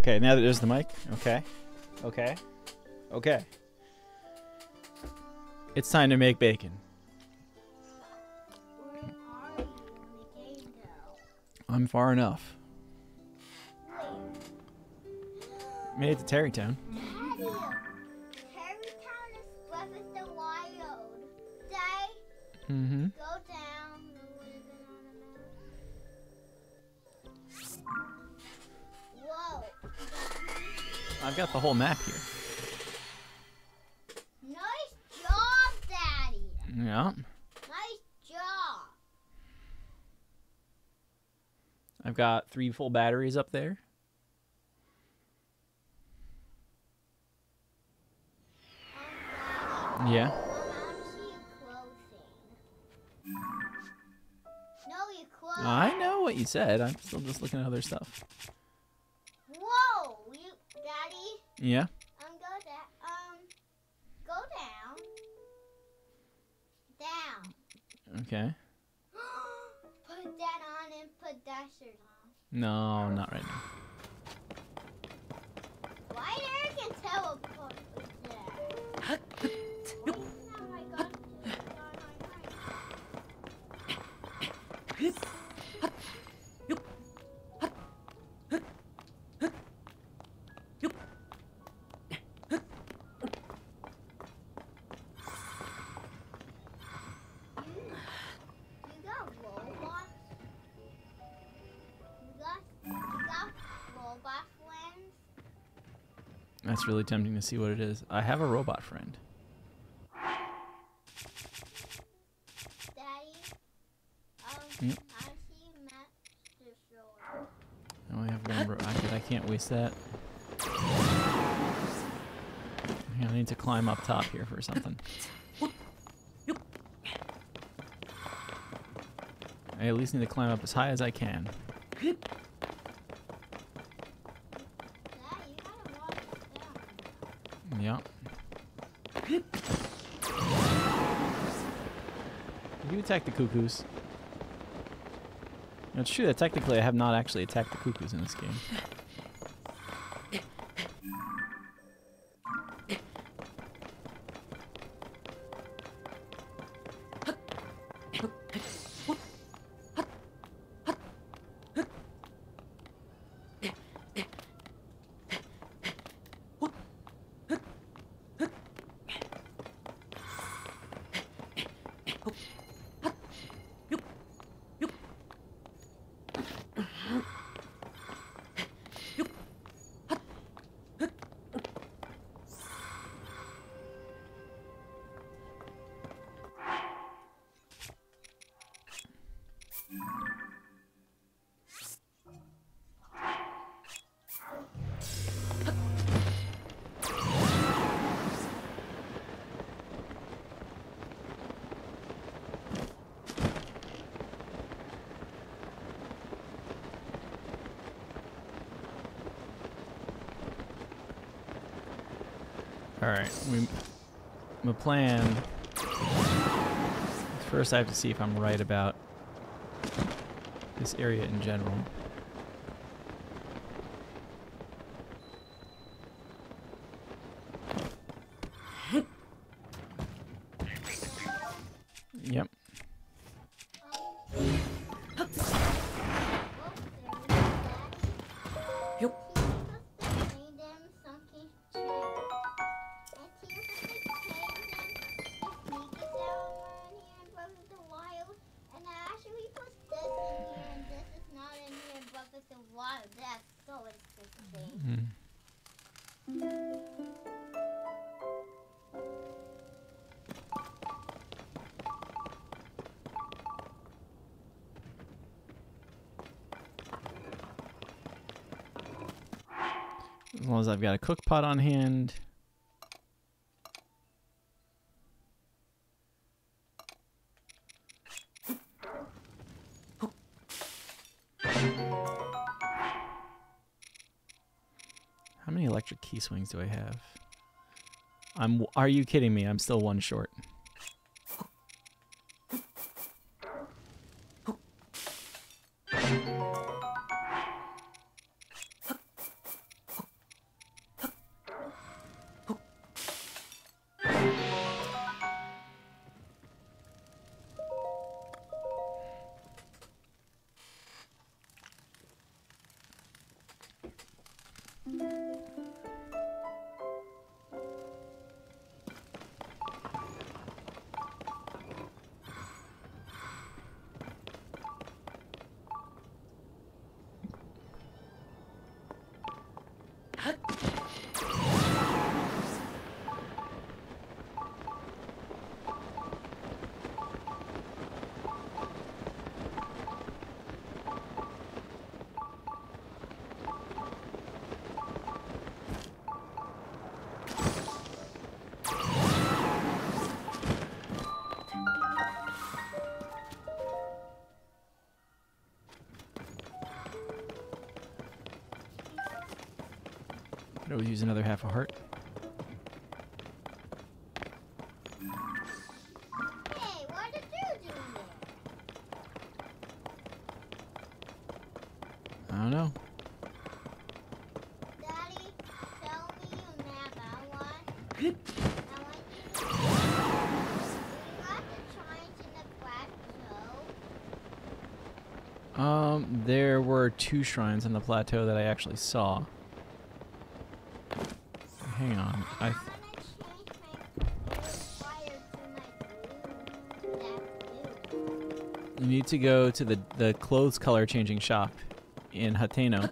Okay, now that there's the mic. Okay. Okay. Okay. It's time to make bacon. I'm far enough. Made it to Tarrey Town got the whole map here. Nice job, Daddy. Yeah. Nice job. I've got three full batteries up there. Um, Yeah. I'm actually closing. No. I know what you said. I'm still just looking at other stuff. Whoa, you, Daddy. Yeah. Um, go down. Um, go down. Down. Okay. put that on and put that shirt on. No, not right now. Really tempting to see what it is. I have a robot friend. Daddy? Um, Yep. I see Master Sword. I only have one. I can't waste that. I need to climb up top here for something. I at least need to climb up as high as I can. Dad, you gotta watch this down. Yeah. You attack the Cuccos. It's true that technically I have not actually attacked the Cuccos in this game. Alright, we my plan first I have to see if I'm right about this area in general. I've got a cook pot on hand. How many electric Keese wings do I have? I'm. Are you kidding me? I'm still one short. Got the giants in the plateau. Um, there were two shrines on the plateau that I actually saw. To go to the the clothes color changing shop in Hateno.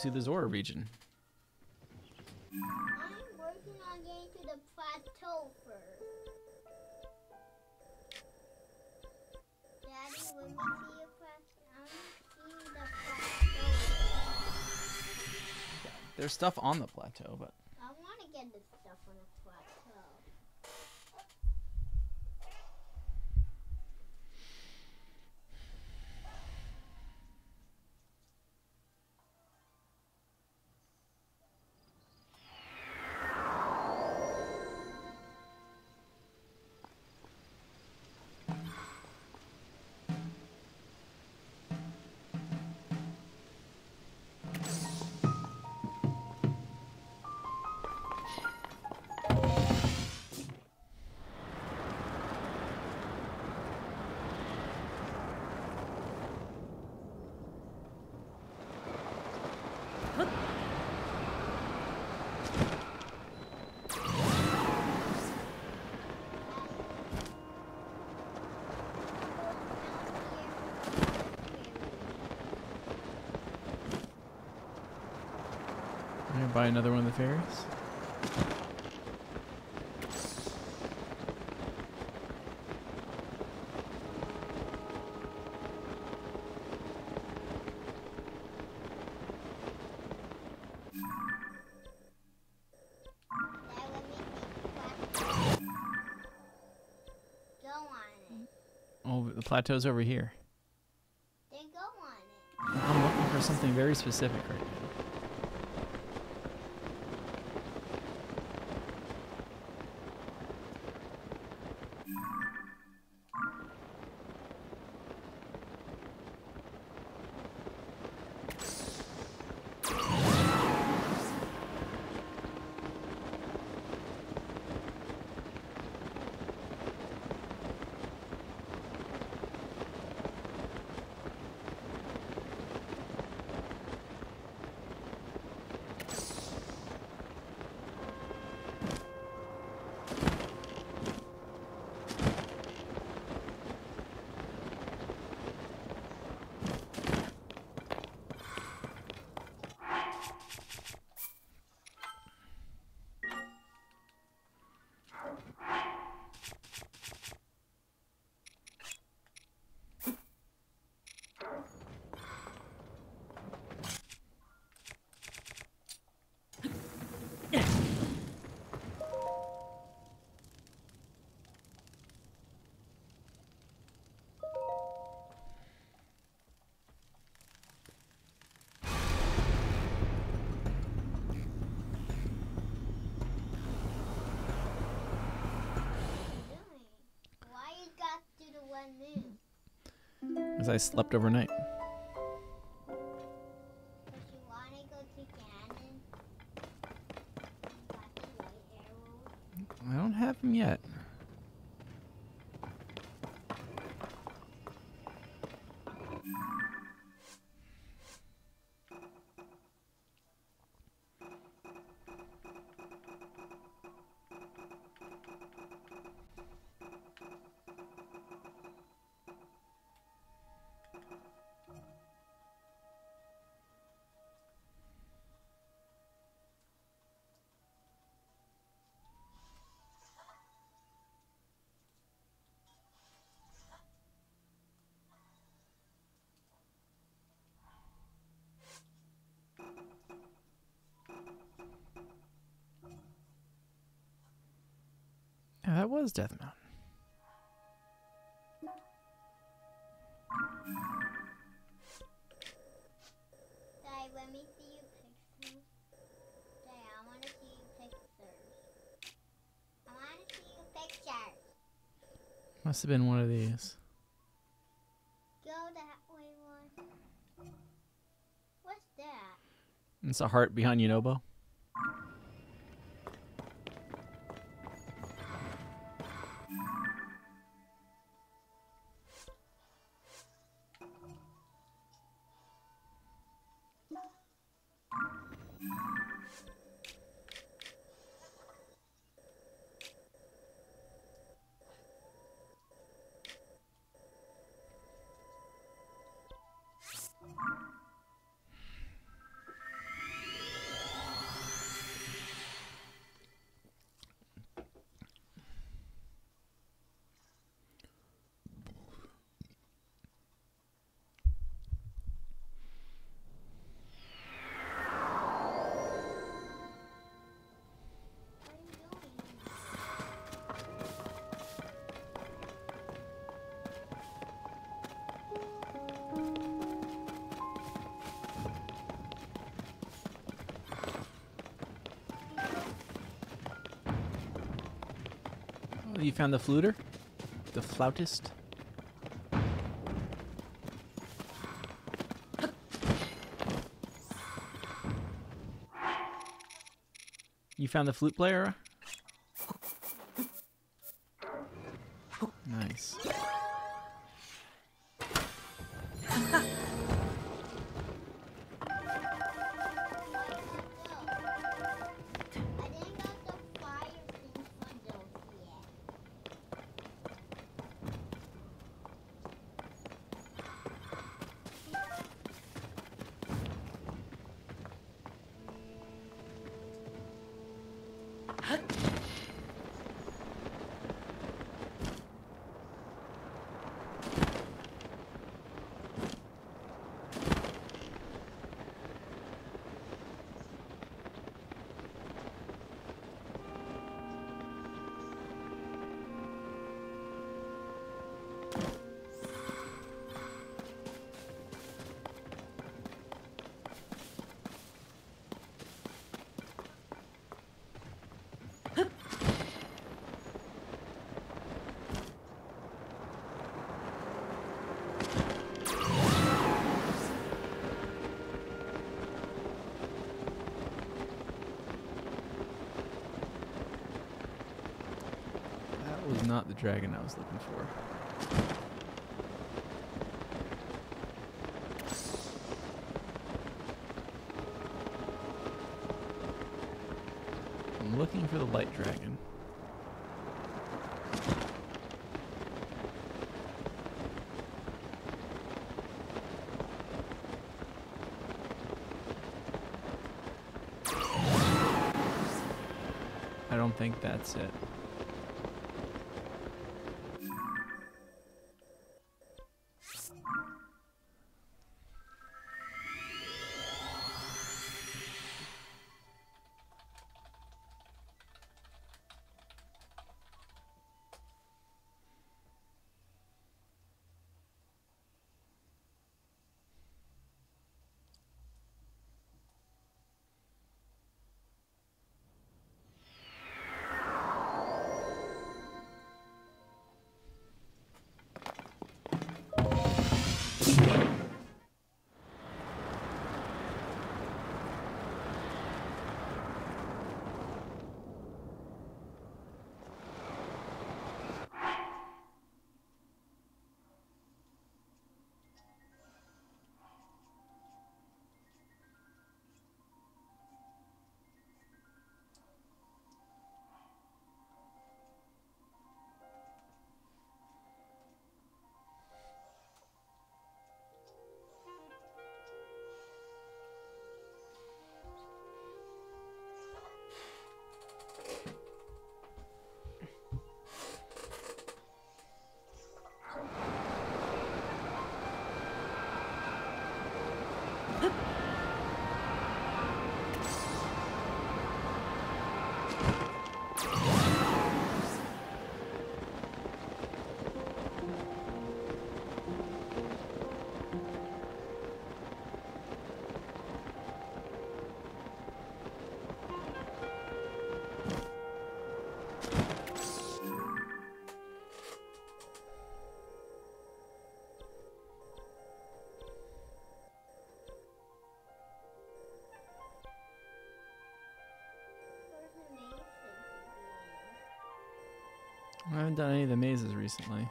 To the Zora region. I'm working on getting to the plateau first. Daddy, when we see a plateau, I'm seeing the plateau. There's stuff on the plateau, but another one of the fairies. Dad, let me see the plateau. Go on it. Oh, the plateau's over here. Then go on it. I'm looking for something very specific right I slept overnight. I don't have them yet. That was Death Mountain. Must have been one of these. Go that way one. What's that? It's a heart behind Yunobo. Found the fluter? The flautist? You found the flute player? Dragon I was looking for. I'm looking for the light dragon. I don't think that's it. I haven't done any of the mazes recently.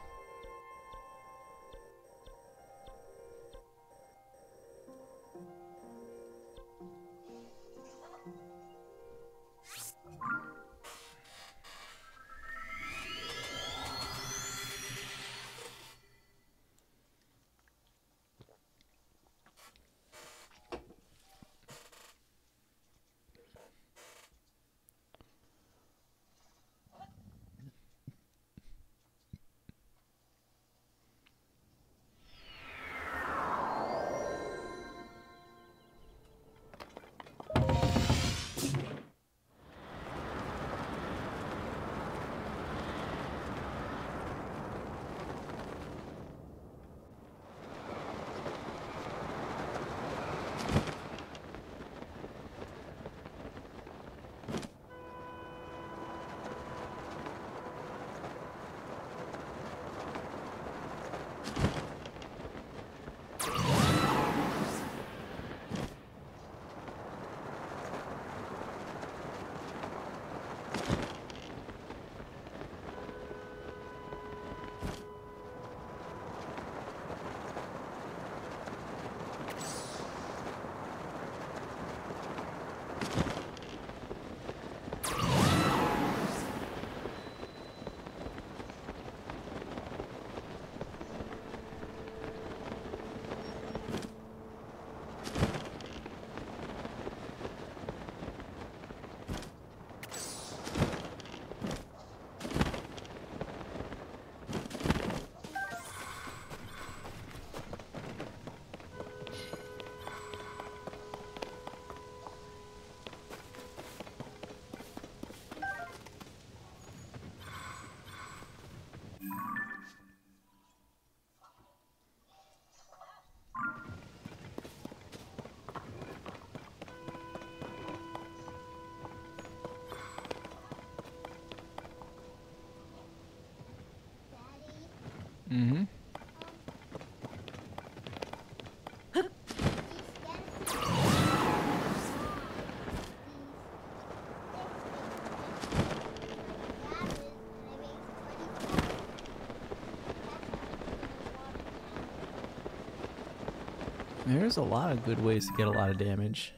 Mm-hmm. There's a lot of good ways to get a lot of damage.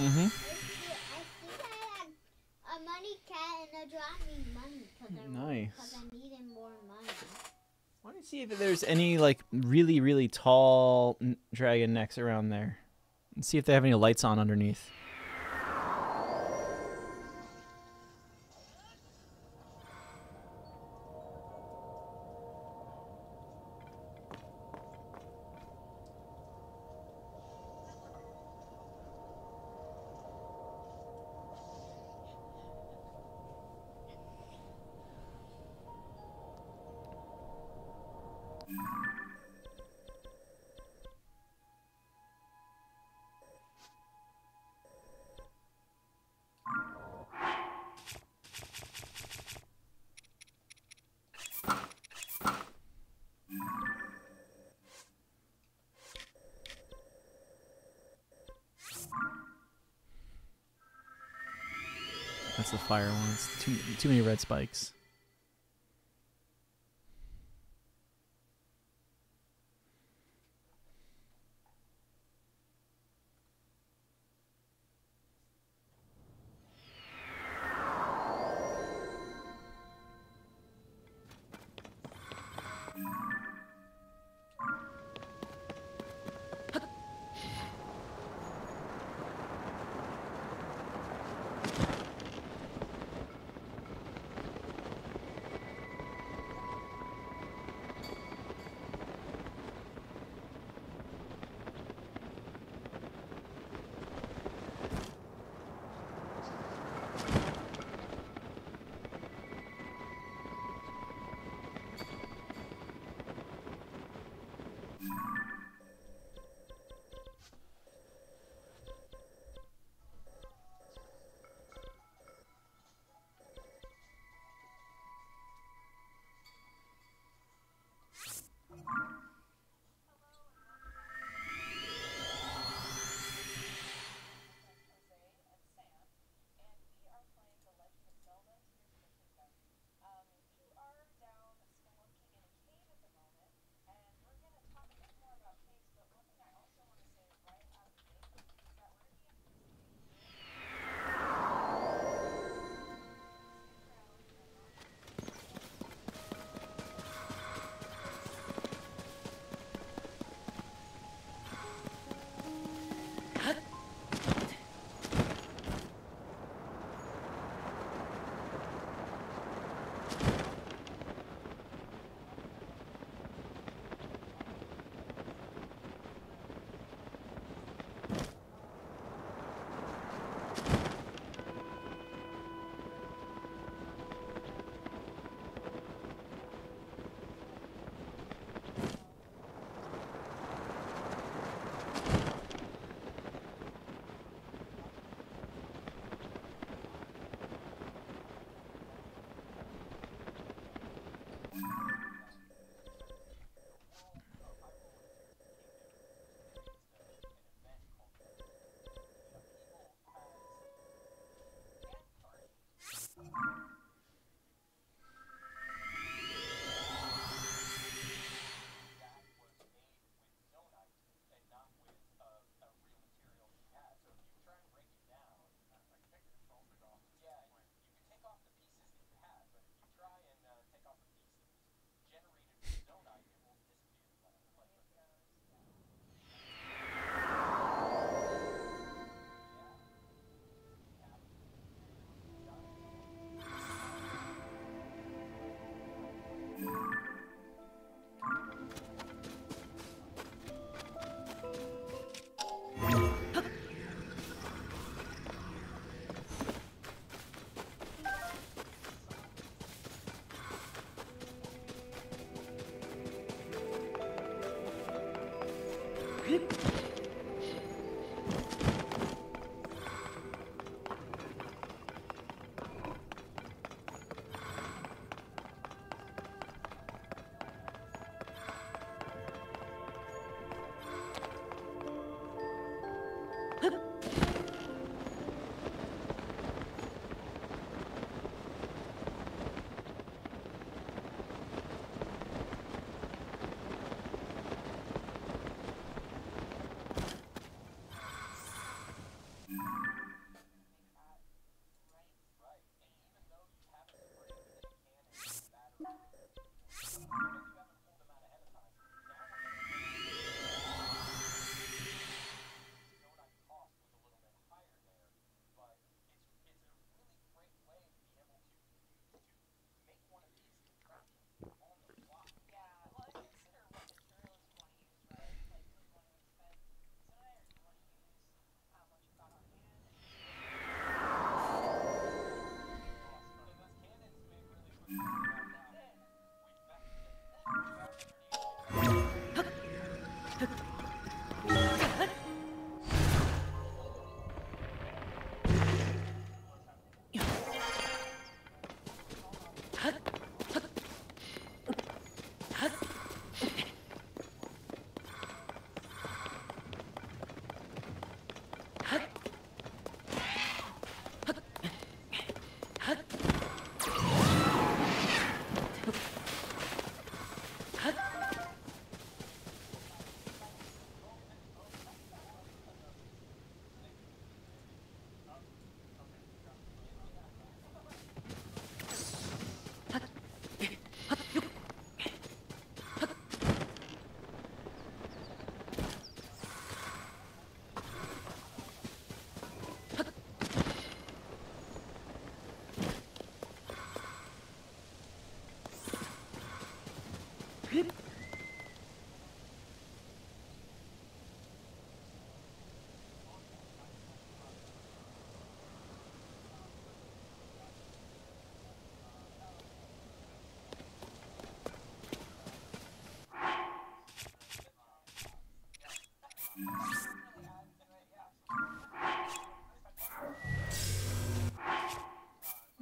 Mm-hmm. I Nice. because I needed more money. Why don't see if there's any like really really tall n- dragon necks around there, and see if they have any lights on underneath. That's the fire one. It's too too many red spikes.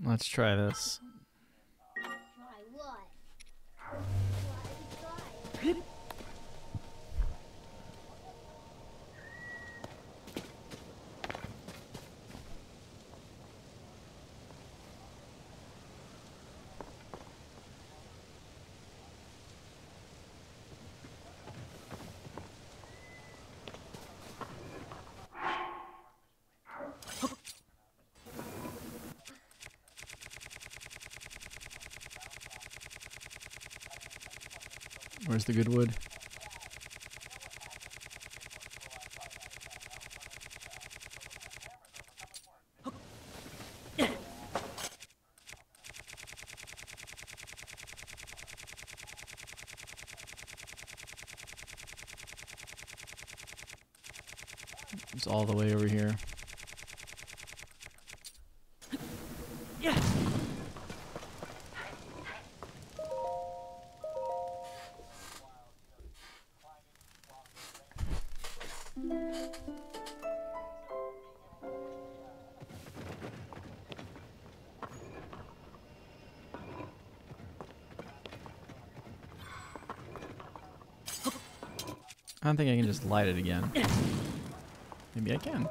Let's try this. The good wood? I don't think I can just light it again. Maybe I can.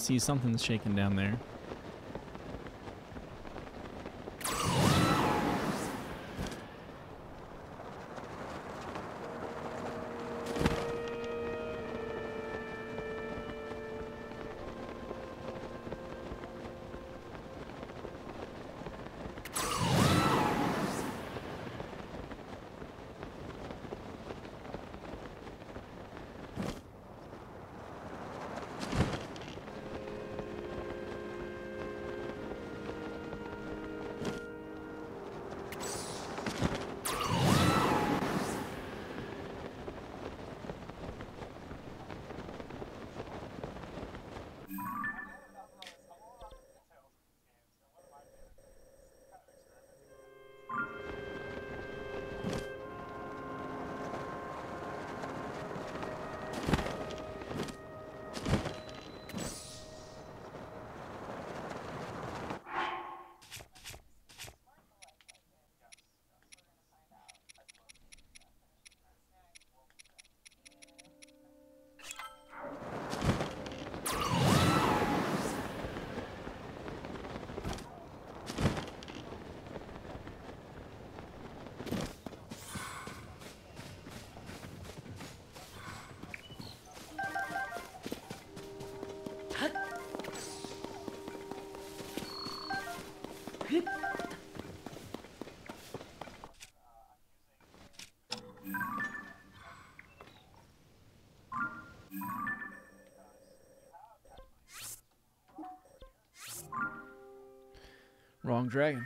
See something's shaking down there. Wrong dragon.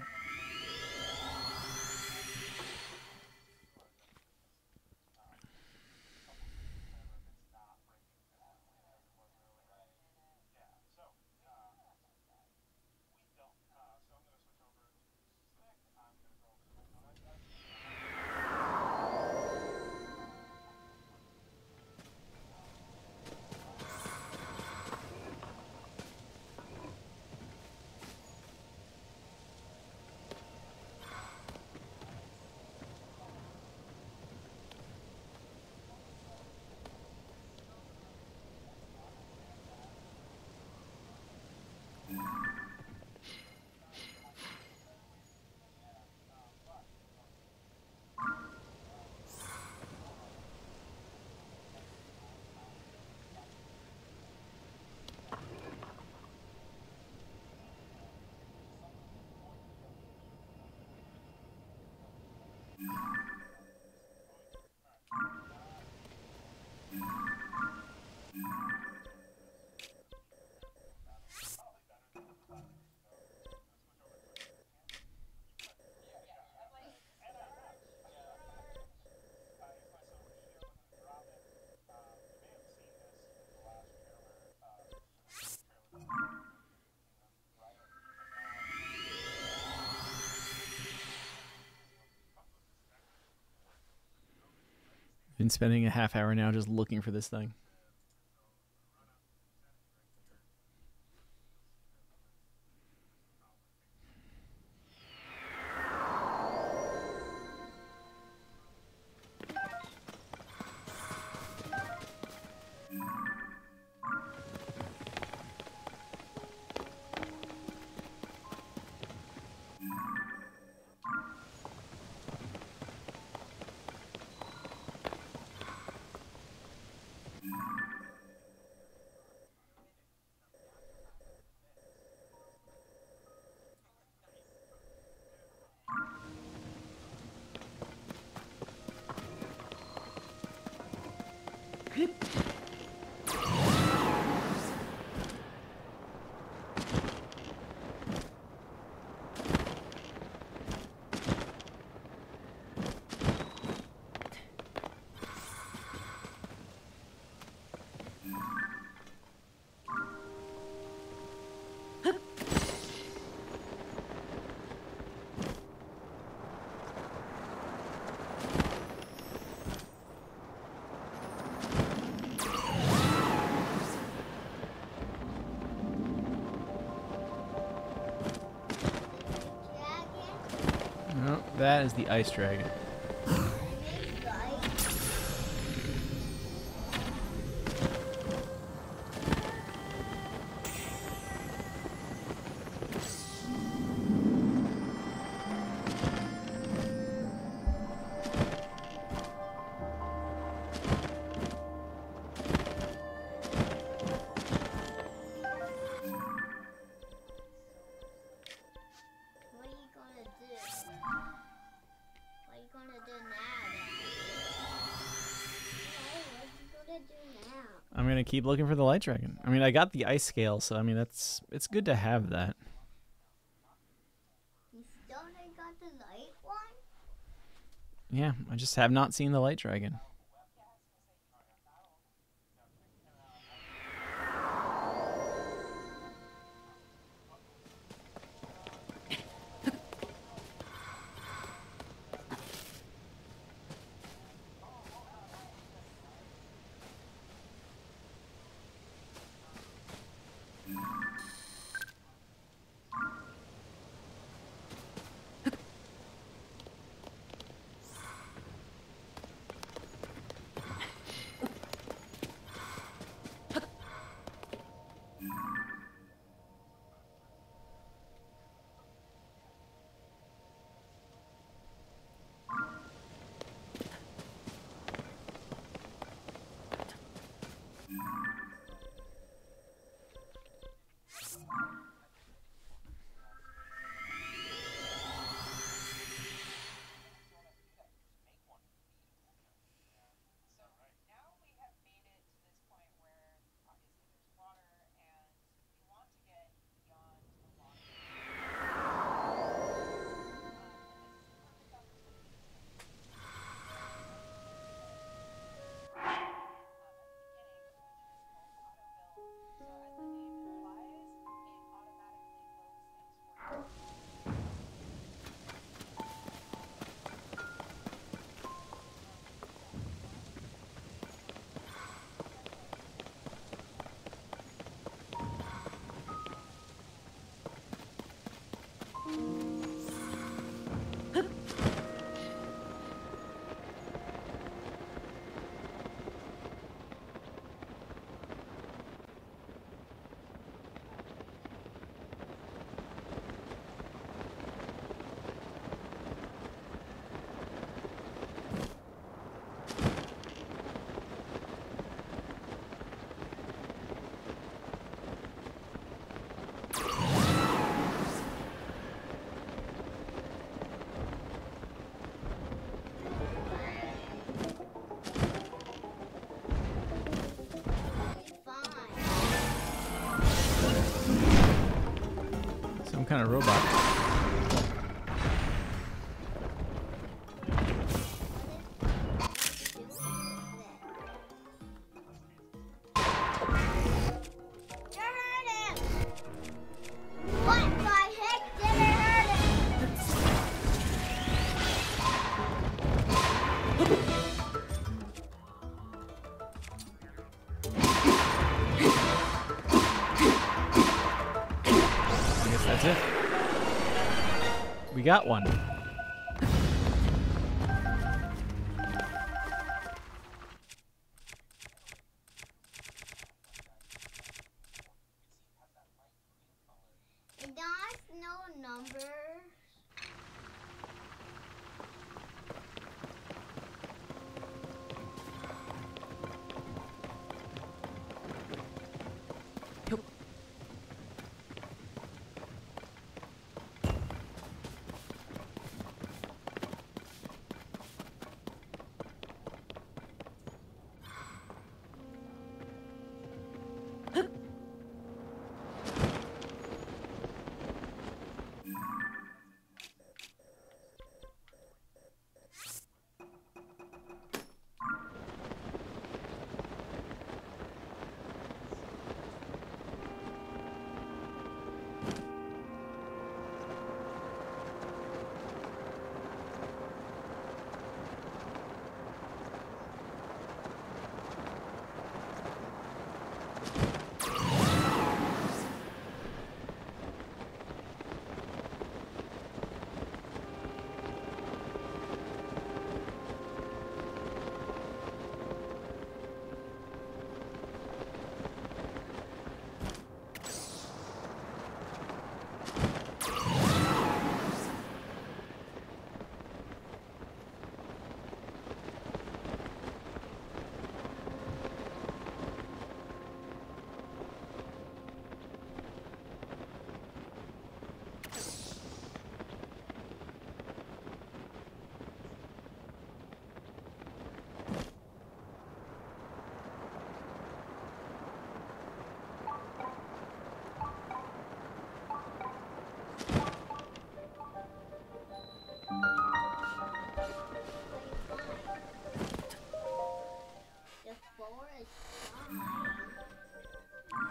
Been spending a half hour now just looking for this thing. Is the ice dragon. Keep looking for the light dragon. I mean, I got the ice scale, so I mean that's it's good to have that. You still got the light one? Yeah, I just have not seen the light dragon. Robot. Got one.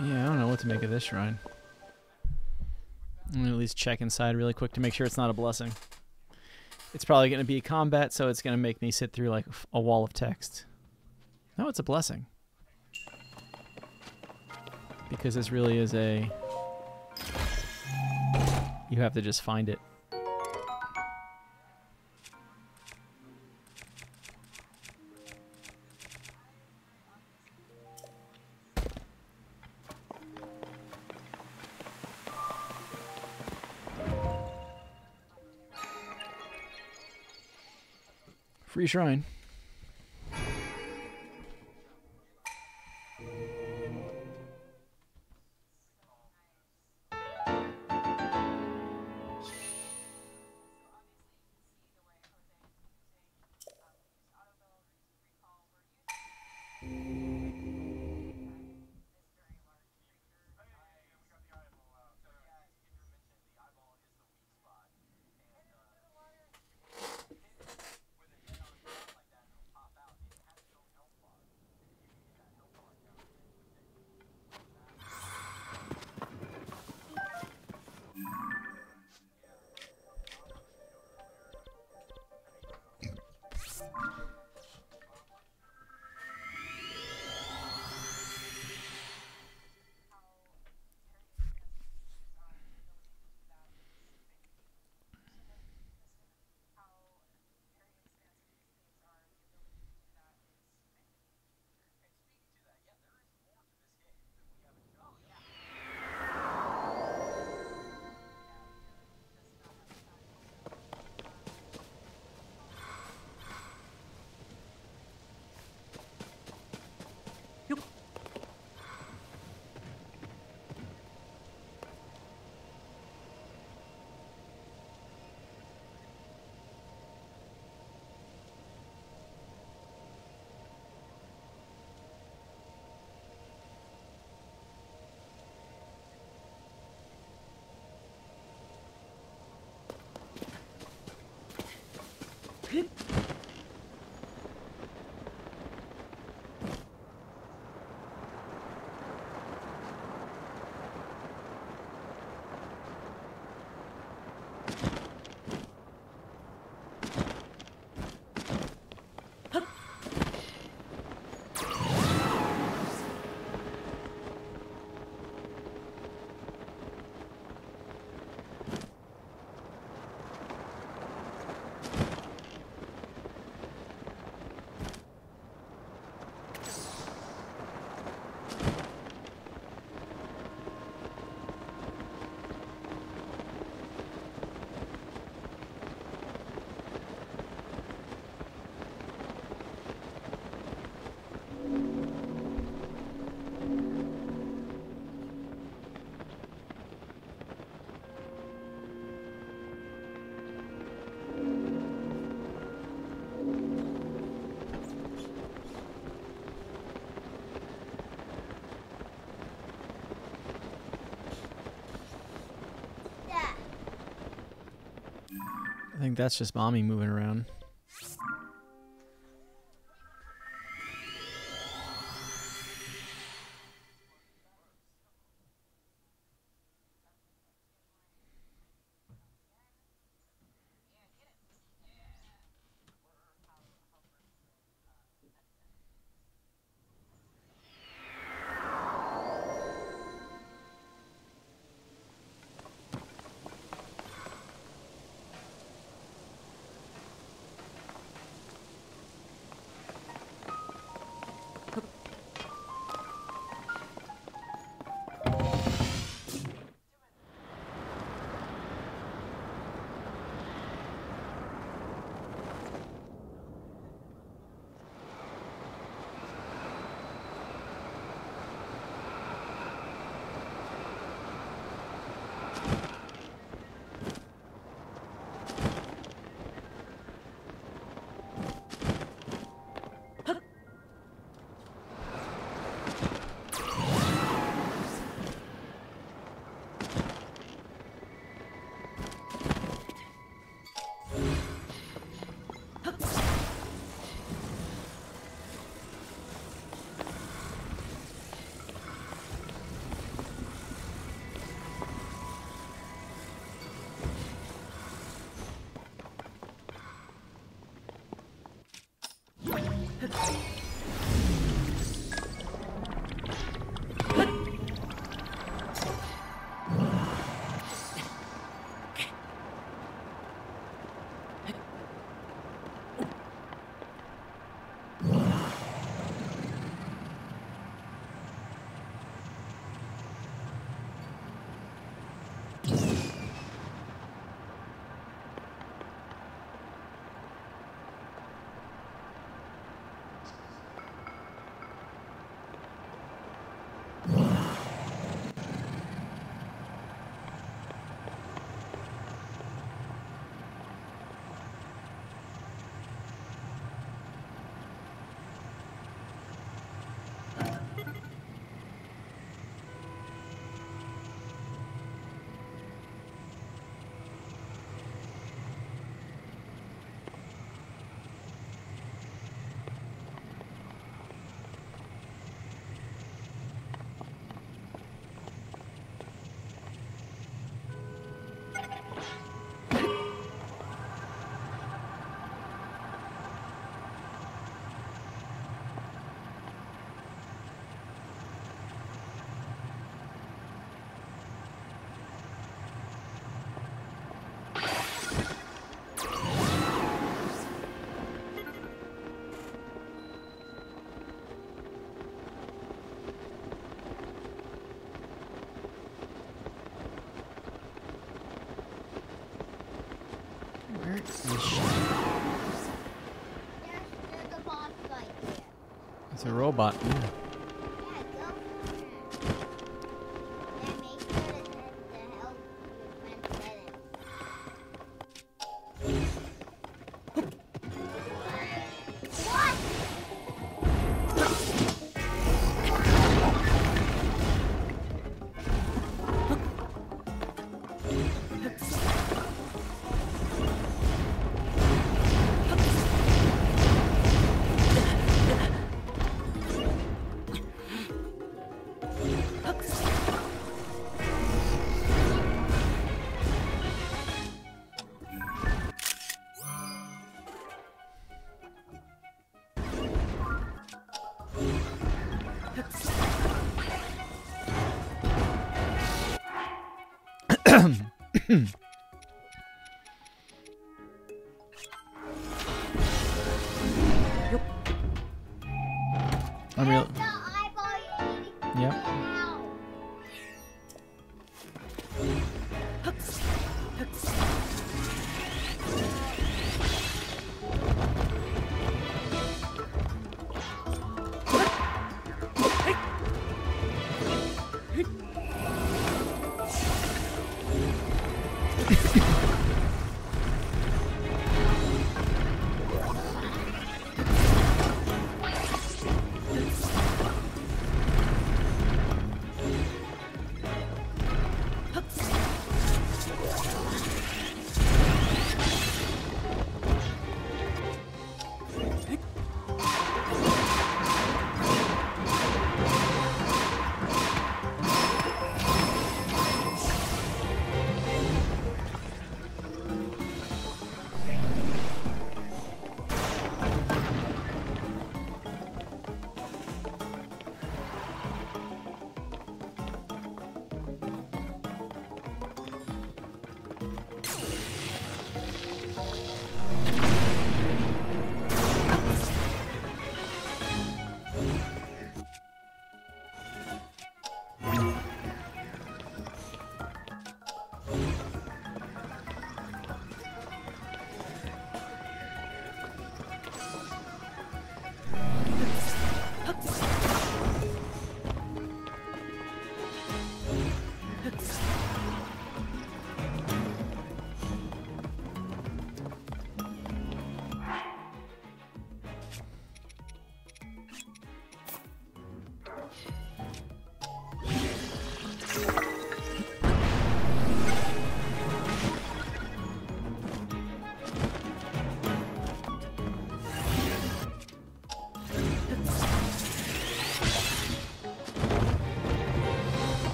Yeah, I don't know what to make of this shrine. I'm gonna at least check inside really quick to make sure it's not a blessing. It's probably gonna be combat, so it's gonna make me sit through like a wall of text. No, it's a blessing. Because this really is a. You have to just find it. Free shrine. I think that's just mommy moving around. It's a robot. Yeah.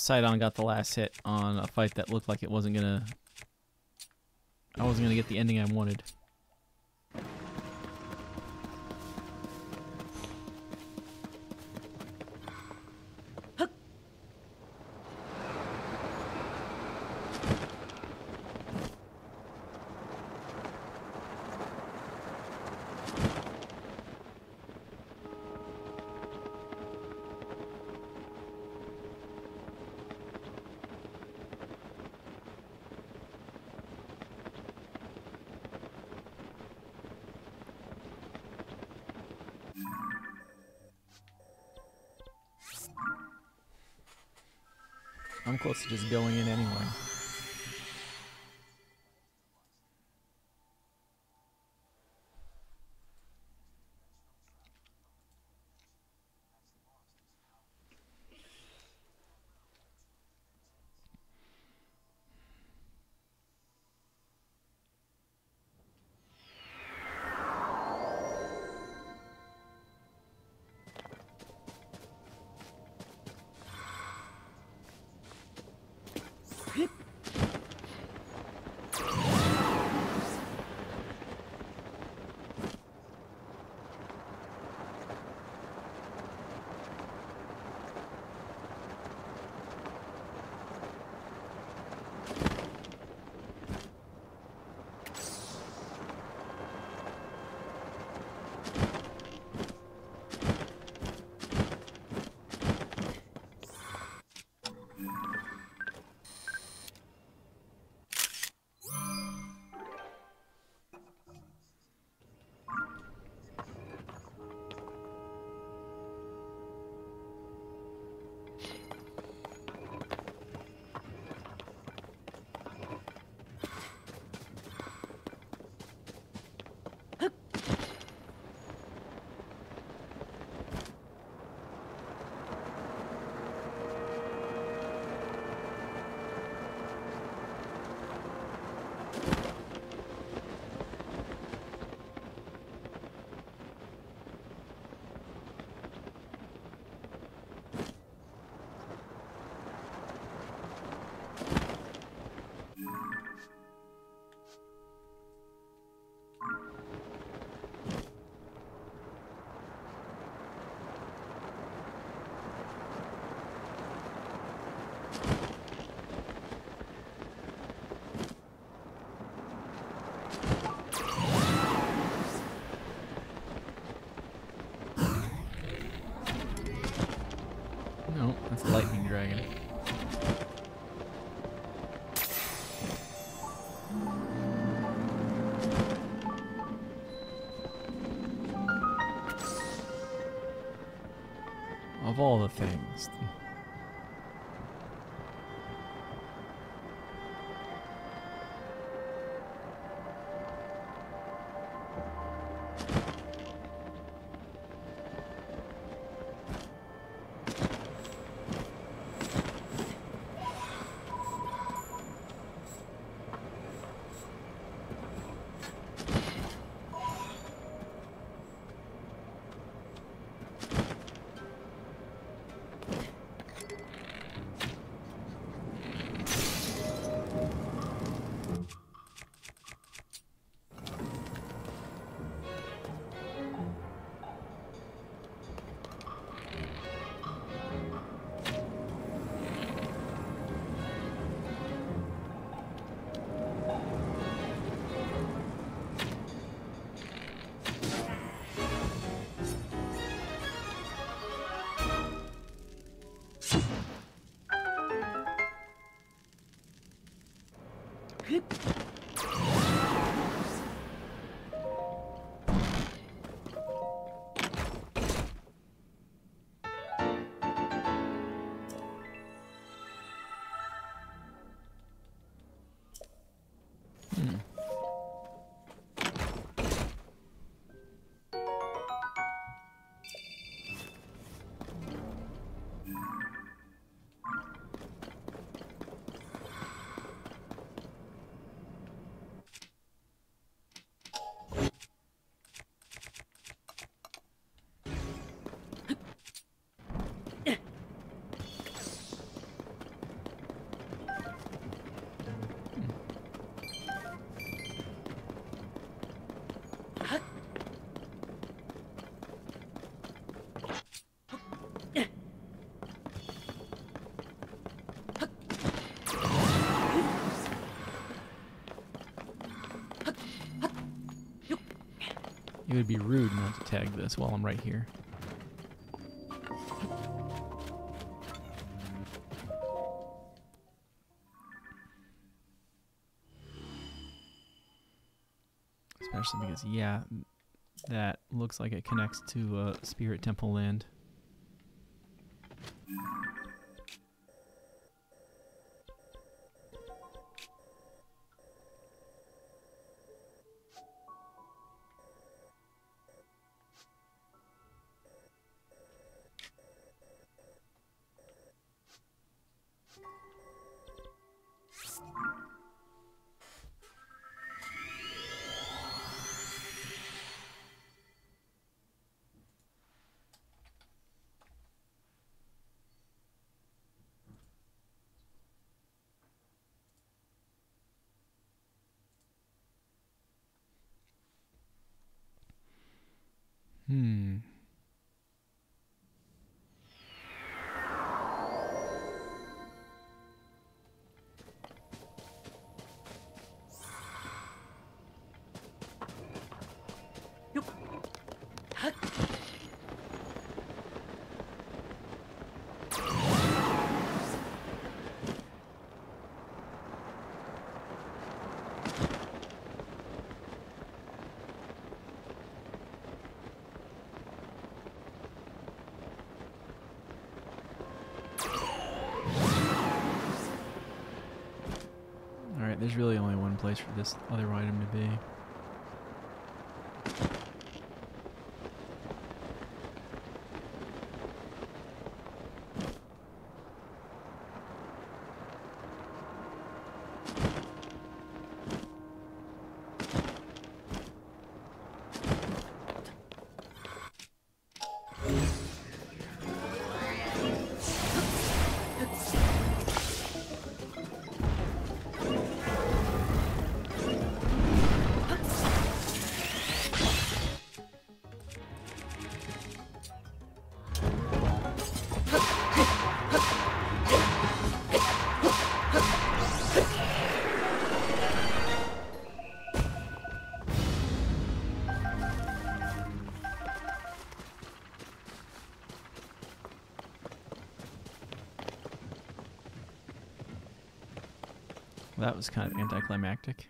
Sidon got the last hit on a fight that looked like it wasn't gonna. I wasn't gonna get the ending I wanted. I'm close to just going in anyway. All the things. It would be rude not to tag this while I'm right here. Especially because, yeah, that looks like it connects to uh, Spirit Temple land. Hmm. Really only one place for this other item to be. Was kind of anticlimactic.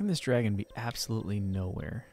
Can this dragon be absolutely nowhere?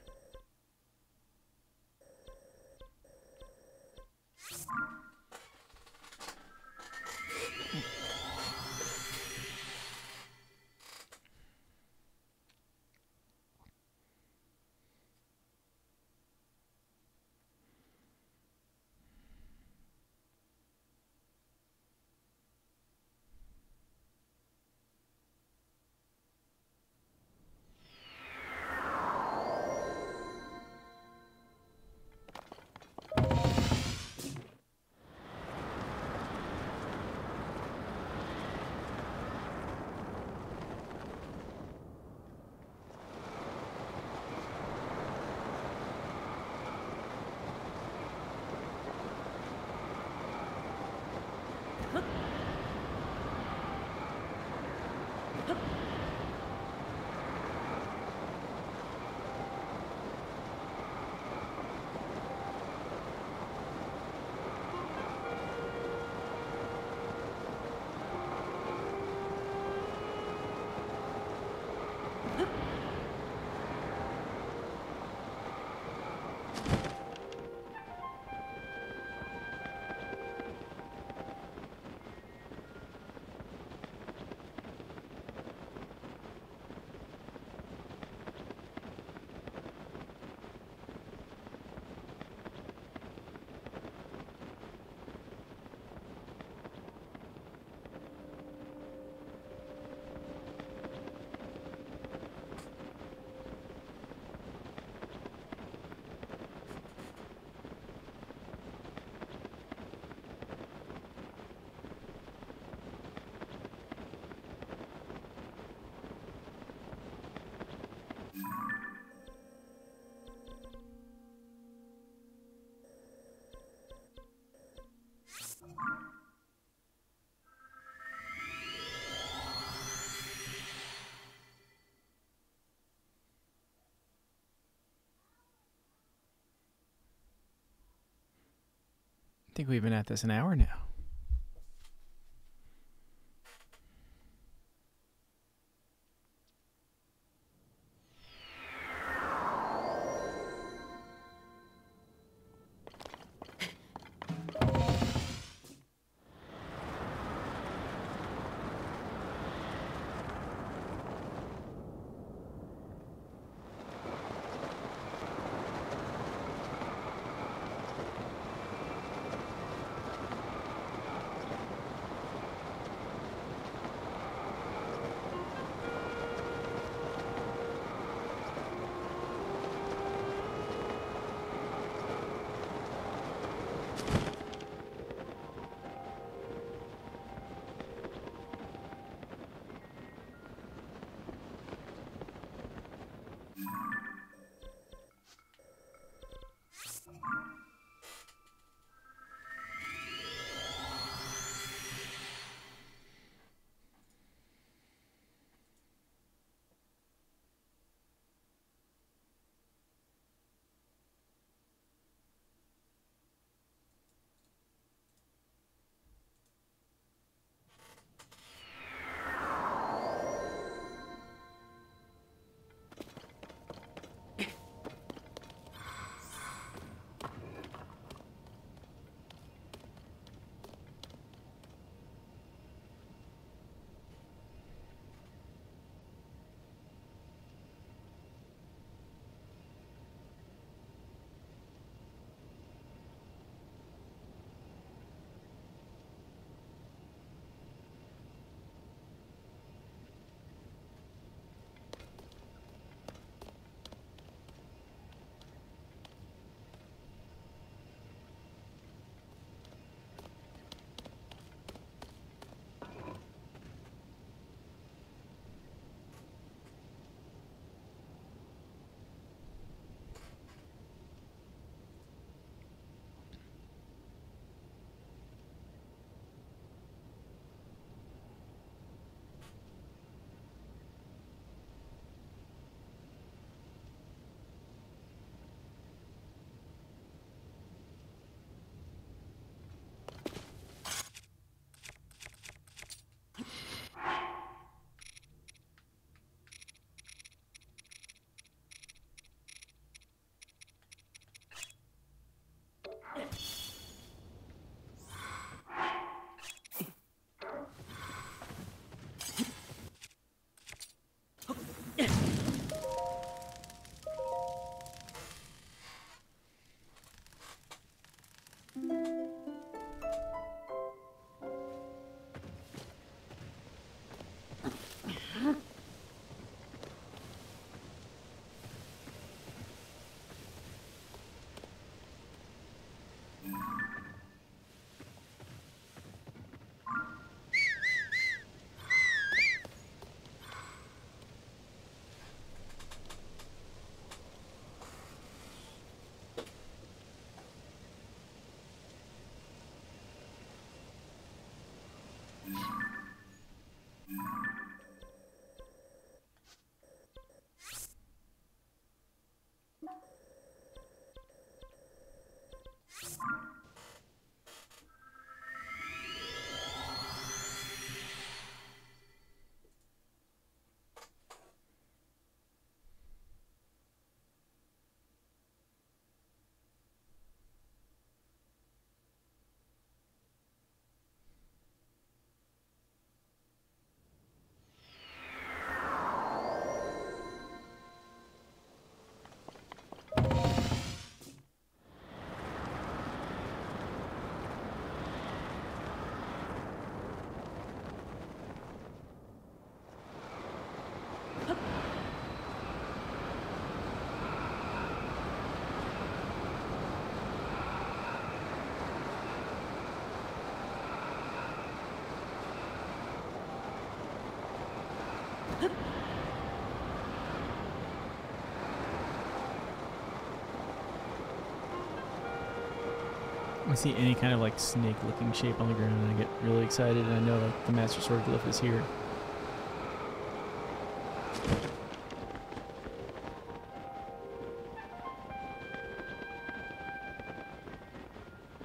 Think we've been at this an hour now. I see any kind of like snake looking shape on the ground and I get really excited and I know like the master sword glyph is here.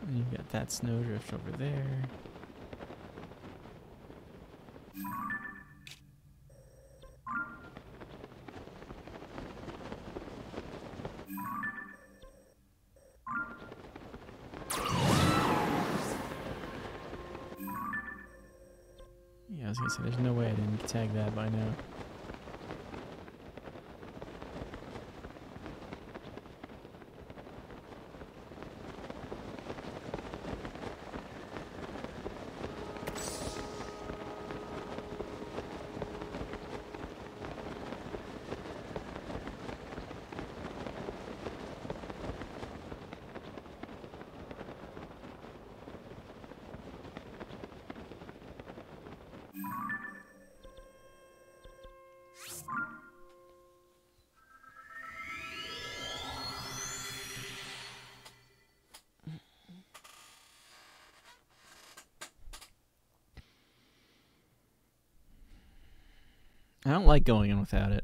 And you've got that snowdrift over there. There's no way I didn't tag that by now. I don't like going in without it.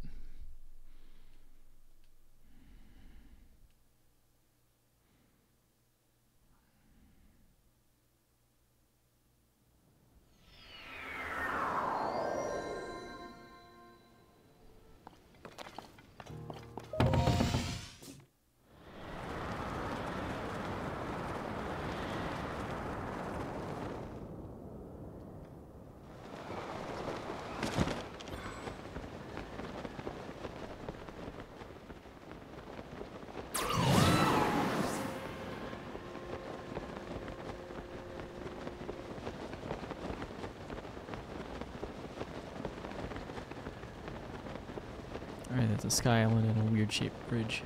A sky island and a weird shaped bridge.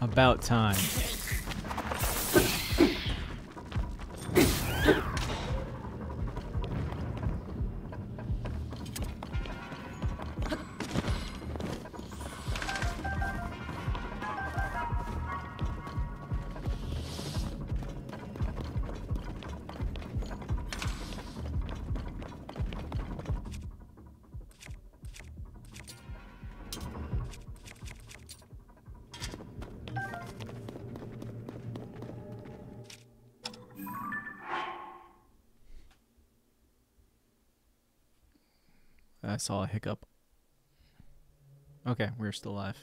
About time. Saw a hiccup. Okay, we're still alive.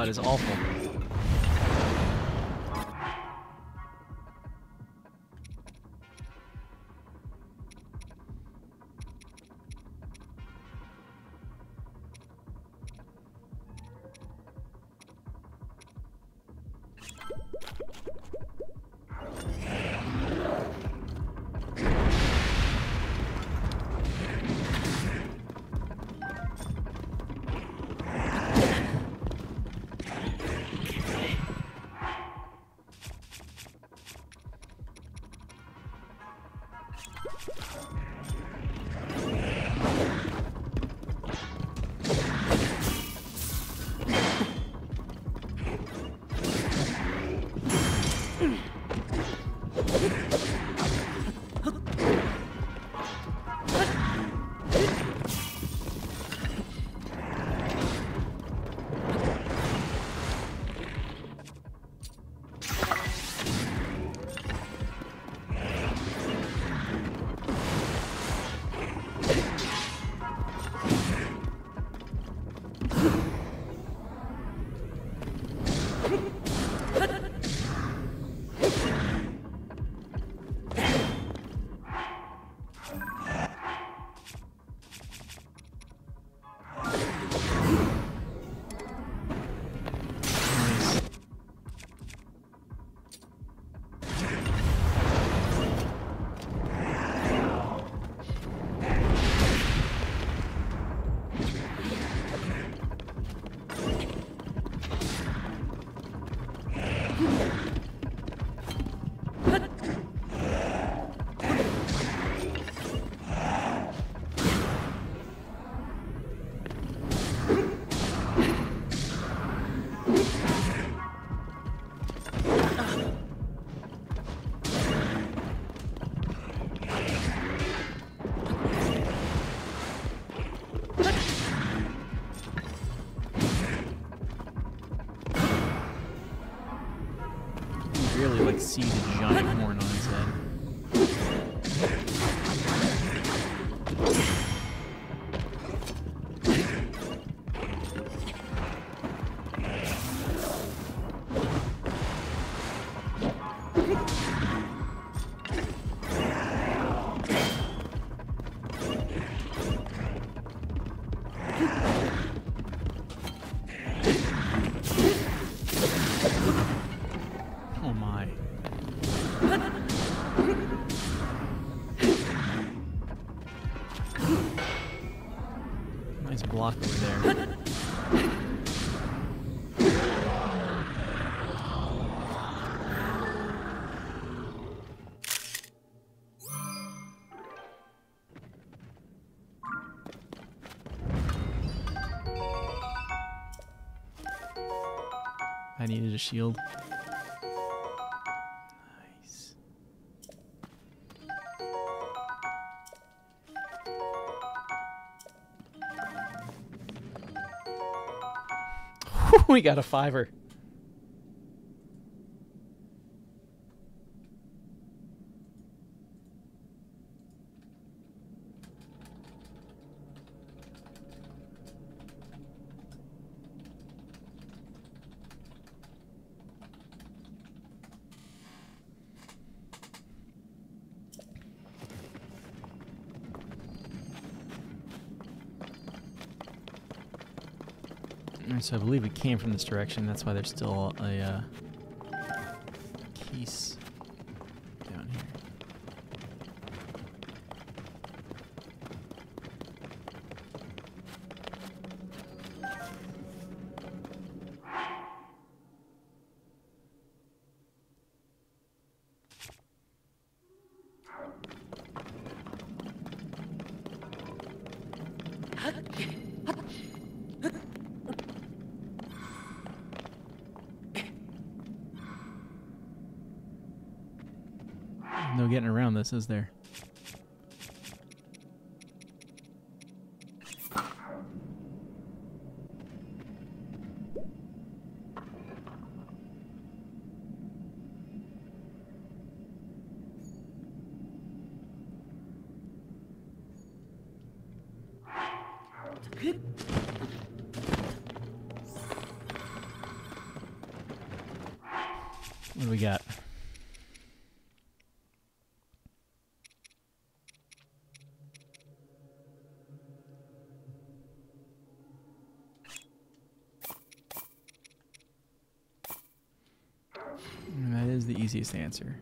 Robot is awful. He really like seed a giant Nice block over there. I needed a shield. we got a fiver. So I believe it came from this direction. That's why there's still a uh, this, is there? What do we got? And that is the easiest answer.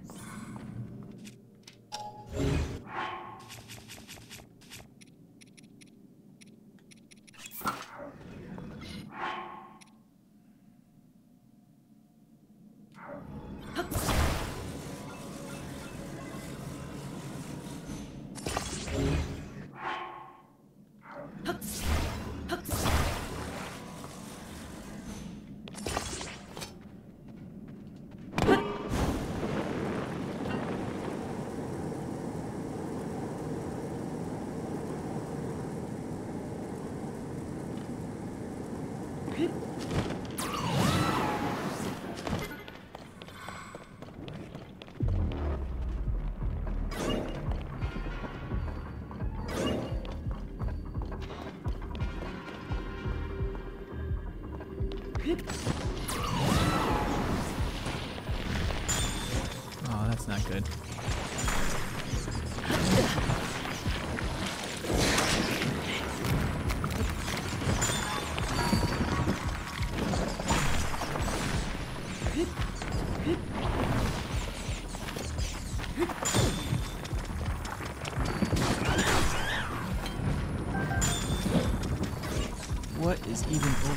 Even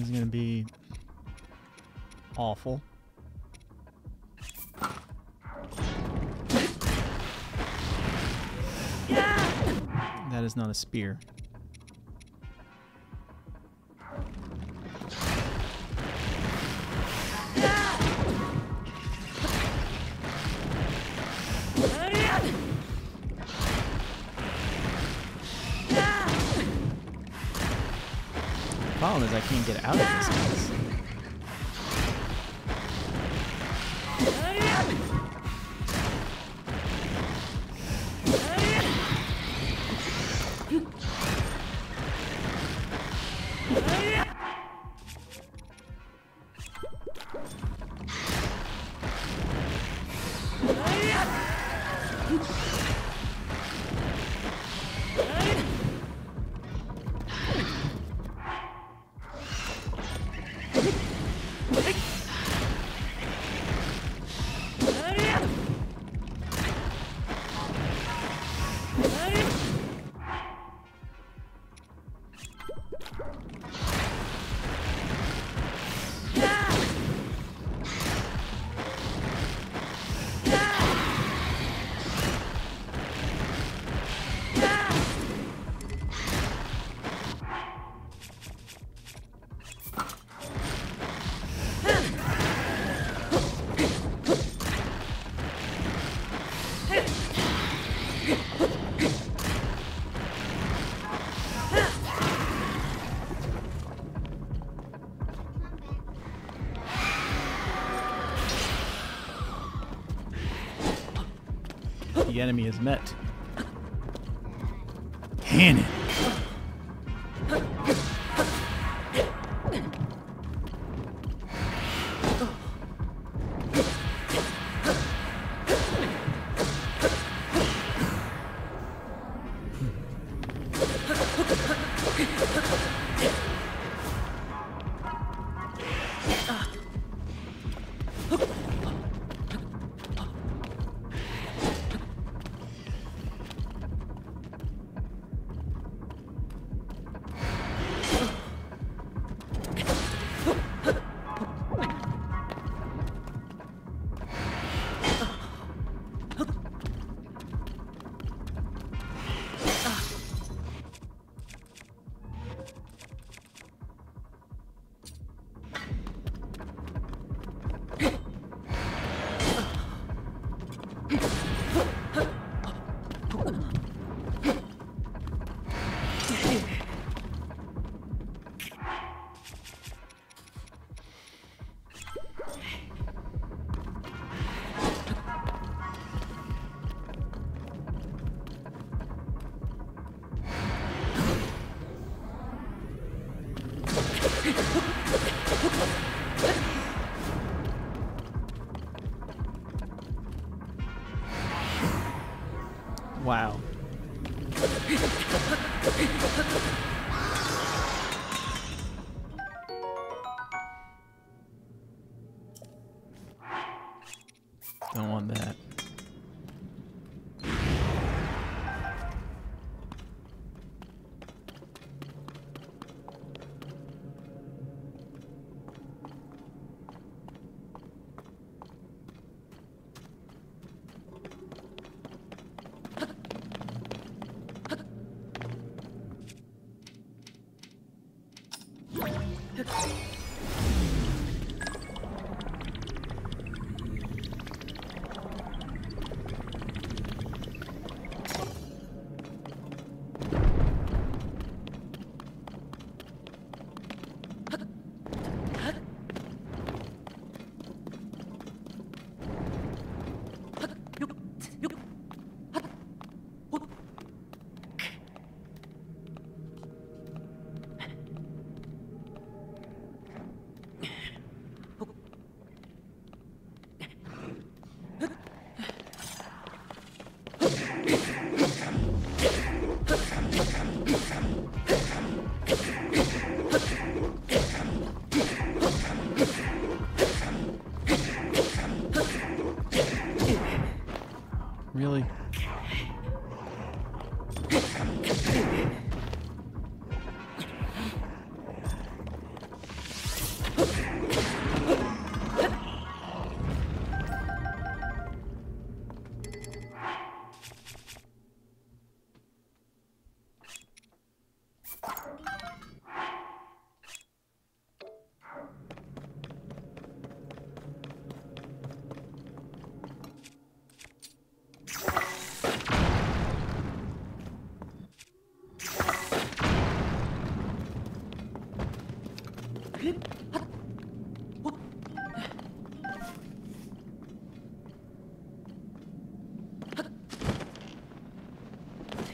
Is gonna be awful. That is not a spear. Can't get out of this mess. The enemy is met.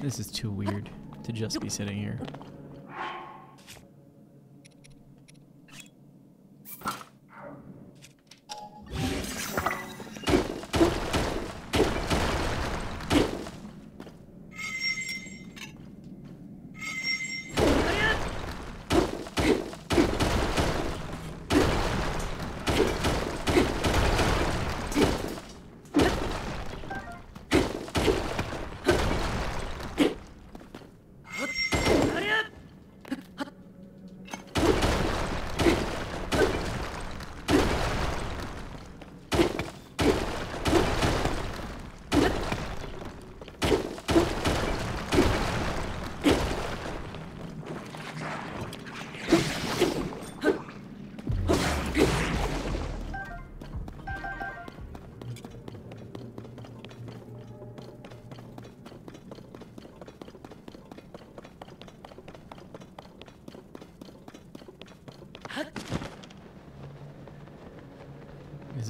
This is too weird to just be sitting here.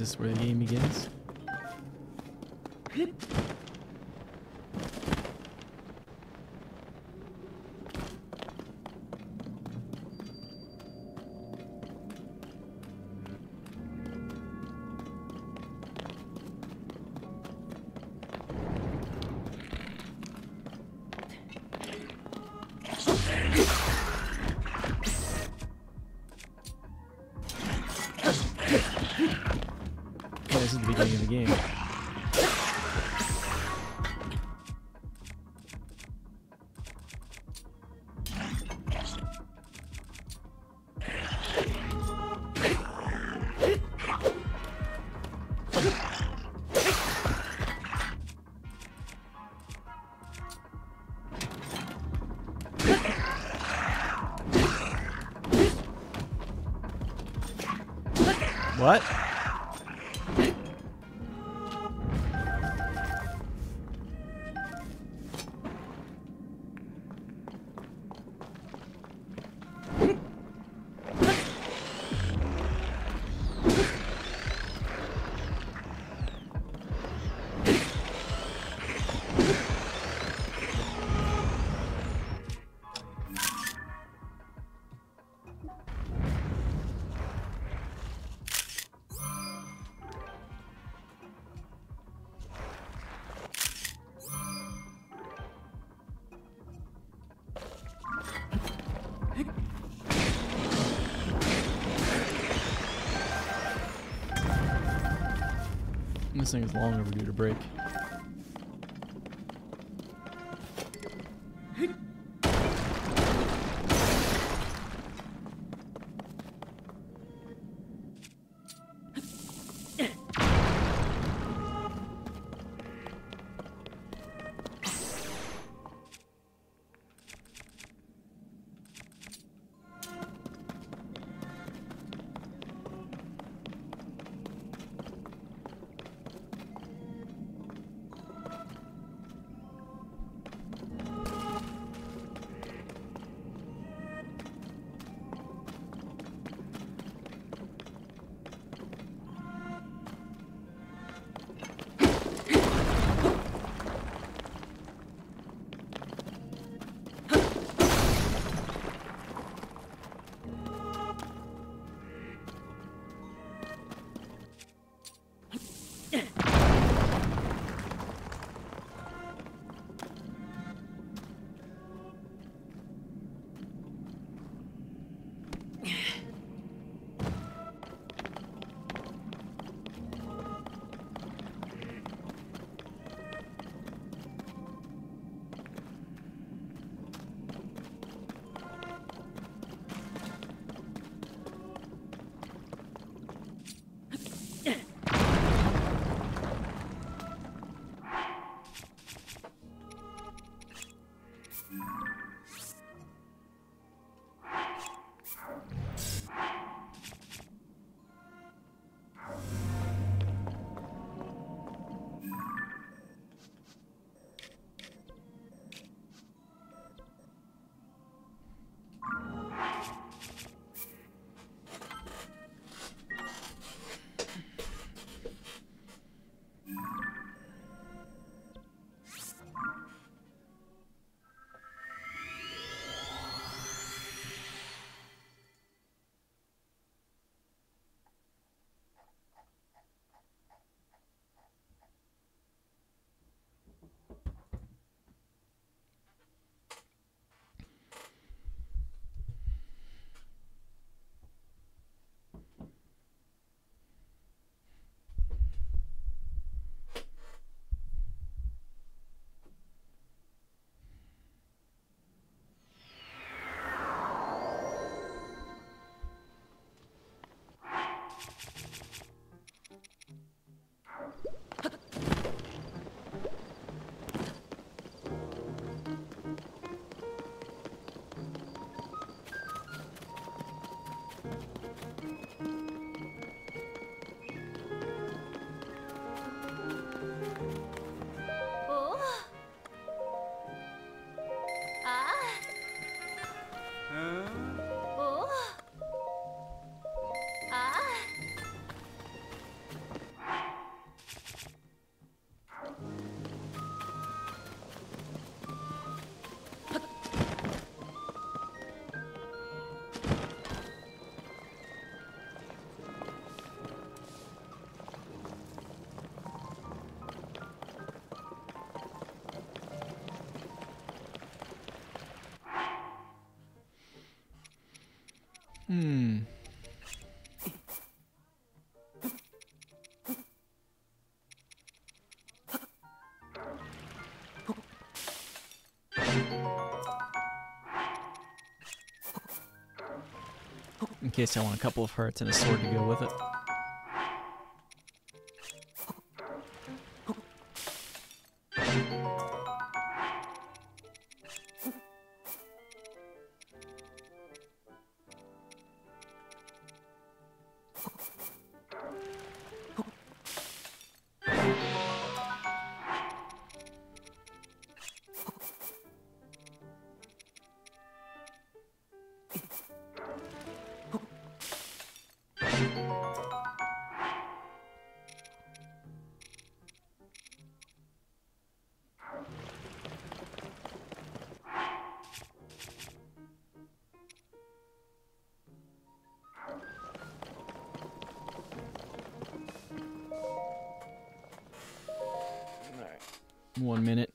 This where the game begins? This thing is long overdue to break. Hmm. In case I want a couple of hearts and a sword to go with it. One minute.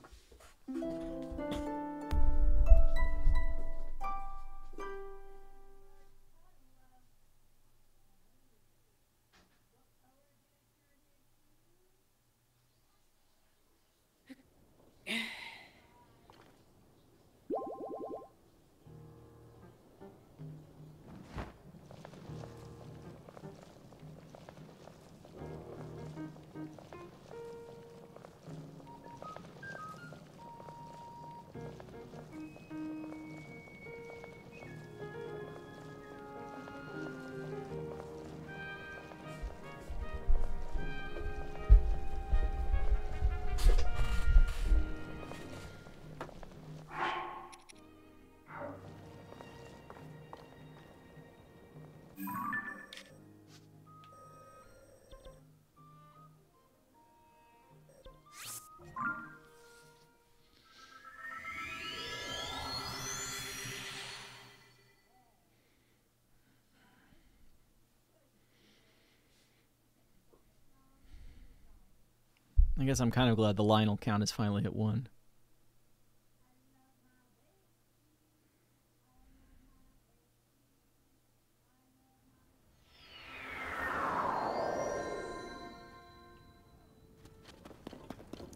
I guess I'm kind of glad the Lynel count is finally at one.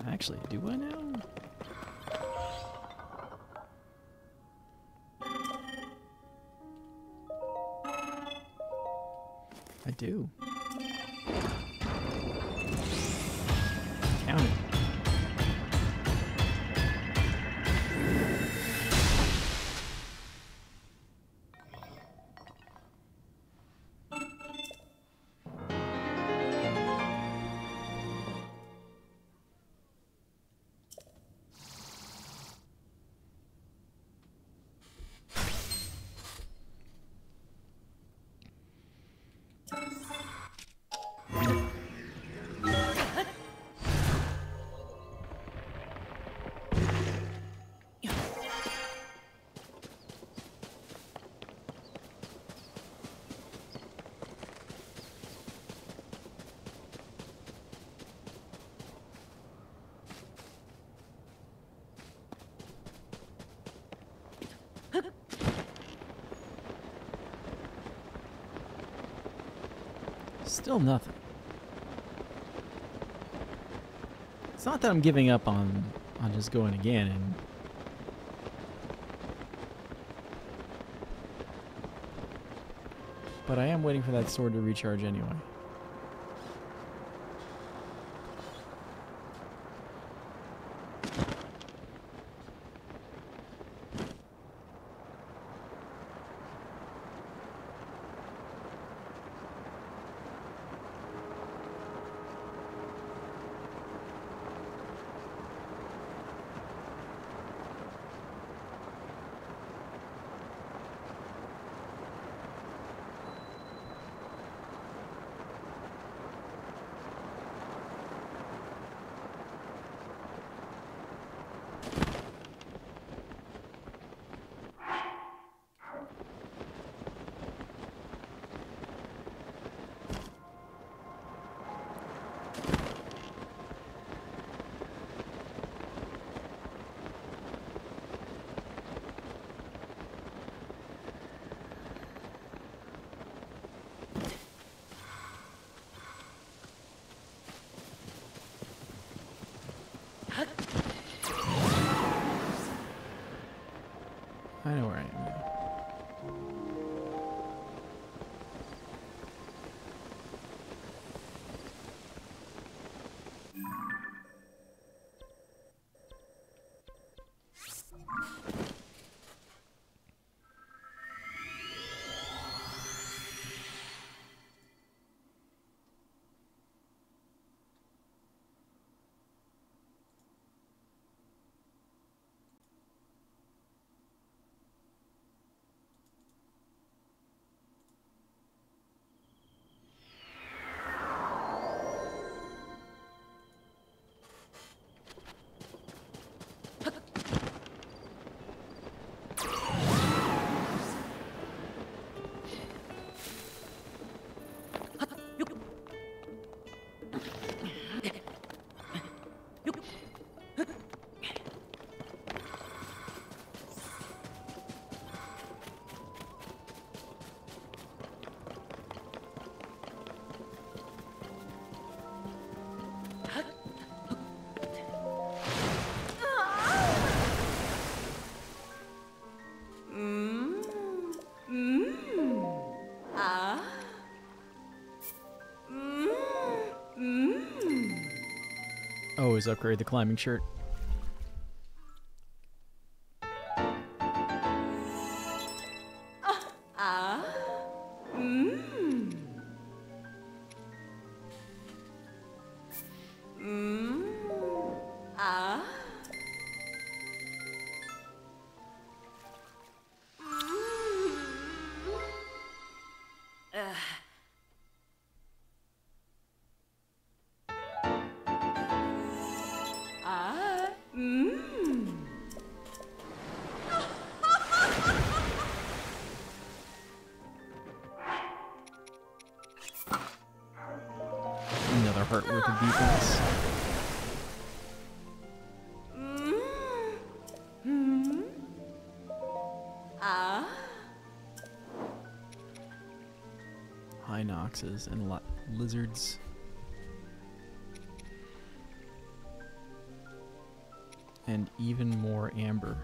Actually, do I now? Still nothing. It's not that I'm giving up on on just going again and But I am waiting for that sword to recharge anyway. Always upgrade the climbing shirt. Foxes and lot lizards. And even more amber.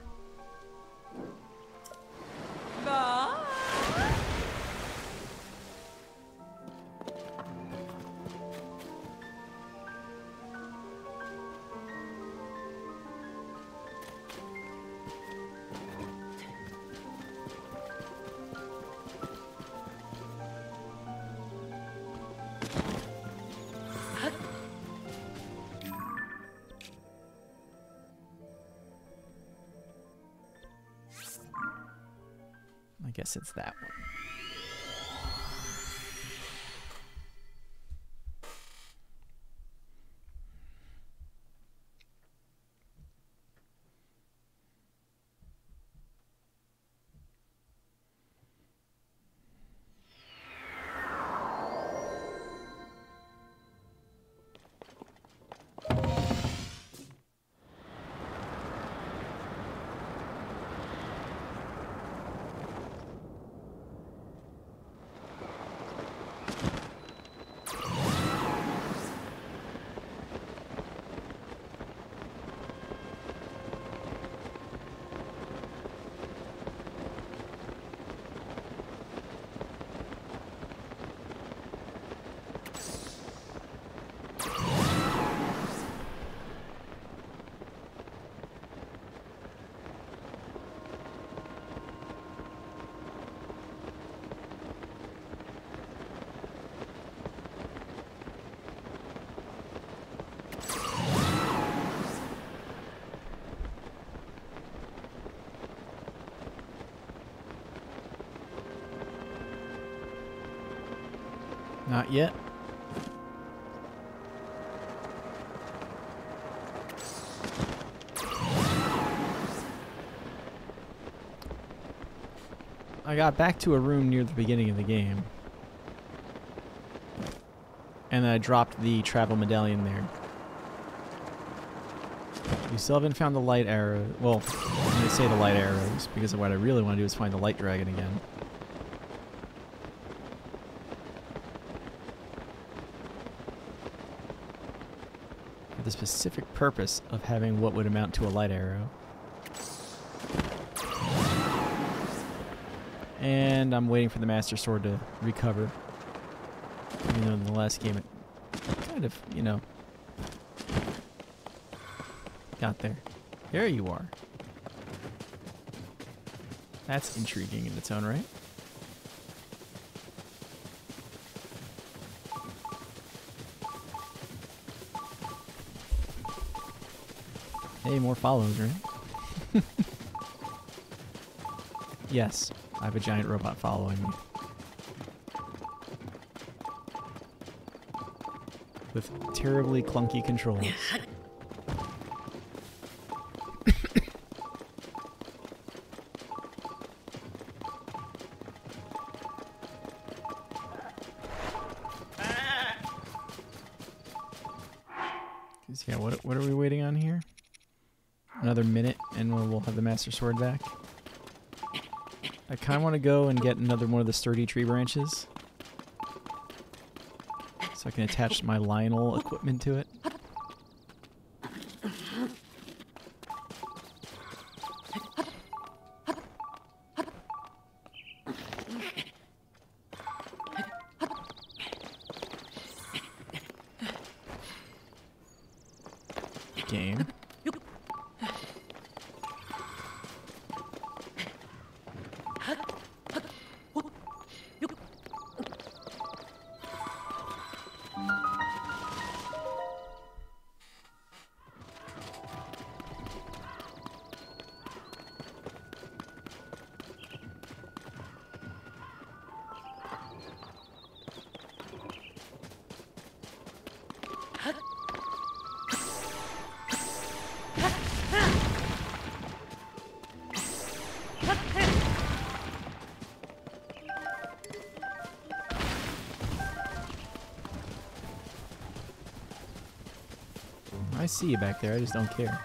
Not yet. I got back to a room near the beginning of the game. And I dropped the travel medallion there. We still haven't found the light arrow. Well, I'm going to say the light arrows because what I really want to do is find the light dragon again. For the specific purpose of having what would amount to a light arrow. And I'm waiting for the Master Sword to recover. Even though in the last game it kind of, you know, got there. There you are. That's intriguing in its own right. Hey, more follows, right? yes, I have a giant robot following me. With terribly clunky controls. Master Sword back. I kind of want to go and get another one of the sturdy tree branches, so I can attach my Lynel equipment to it. see you back there. I just don't care.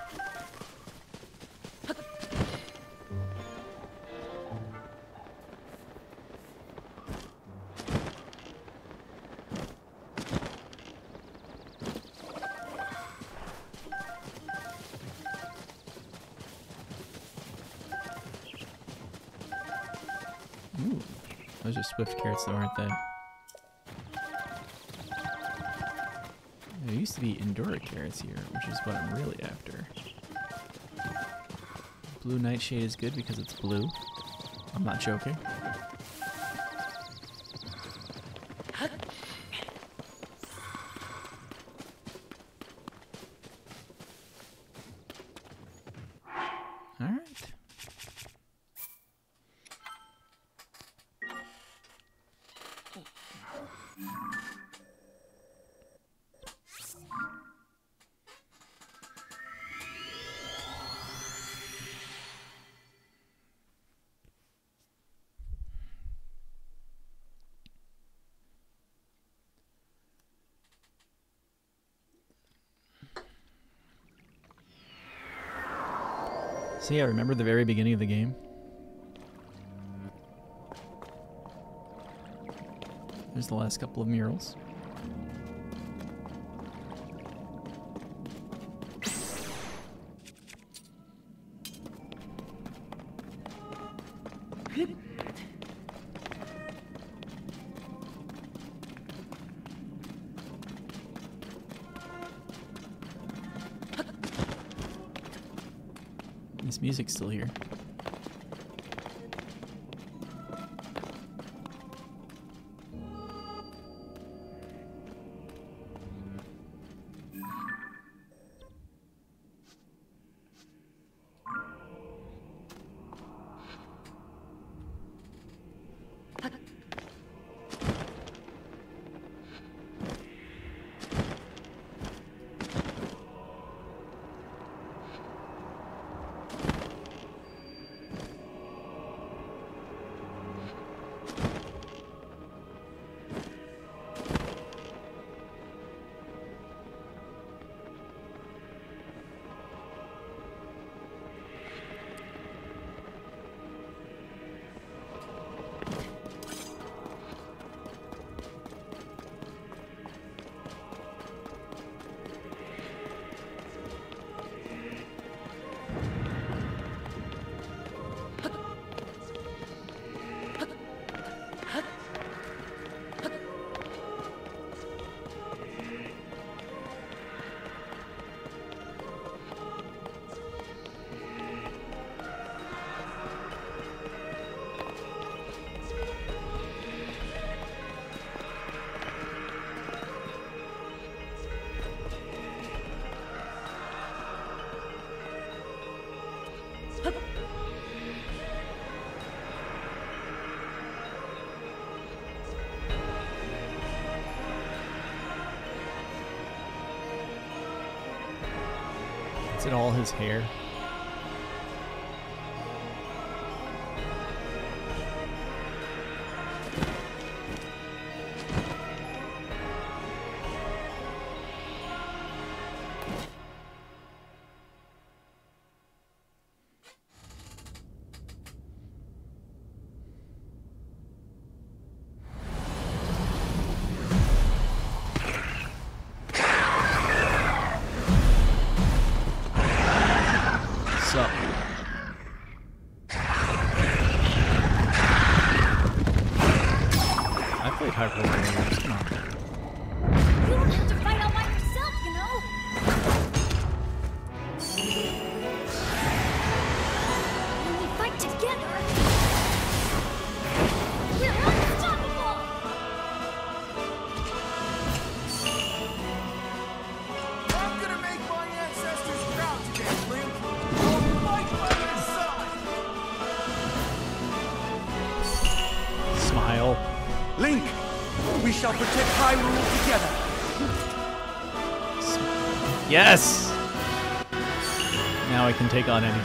Ooh, those are swift carrots, though, aren't they? There used to be Endura carrots here, which is what I'm really after. Blue Nightshade is good because it's blue. I'm not joking. So yeah, remember the very beginning of the game? There's the last couple of murals. Still here. All his hair? Yes! Now I can take on anything.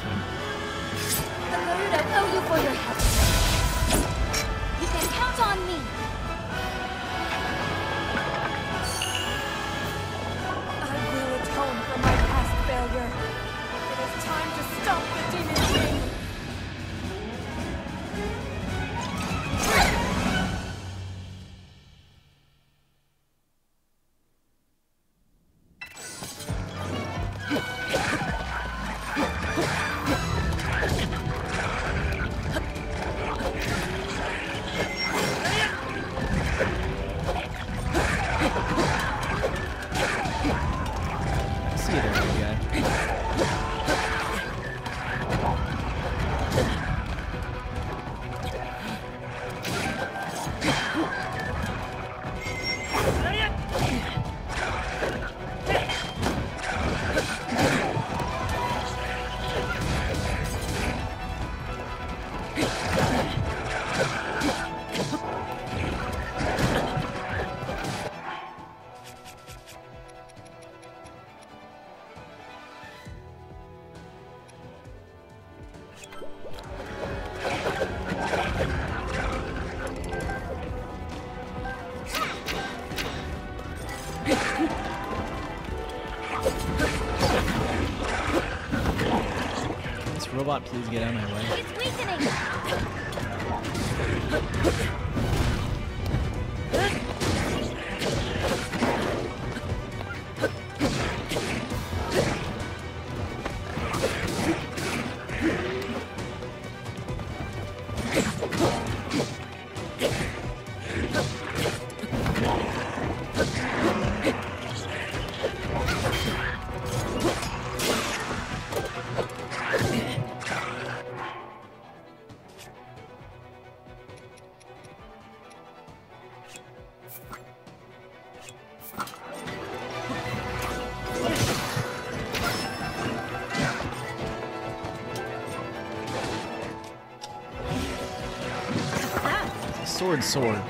sword.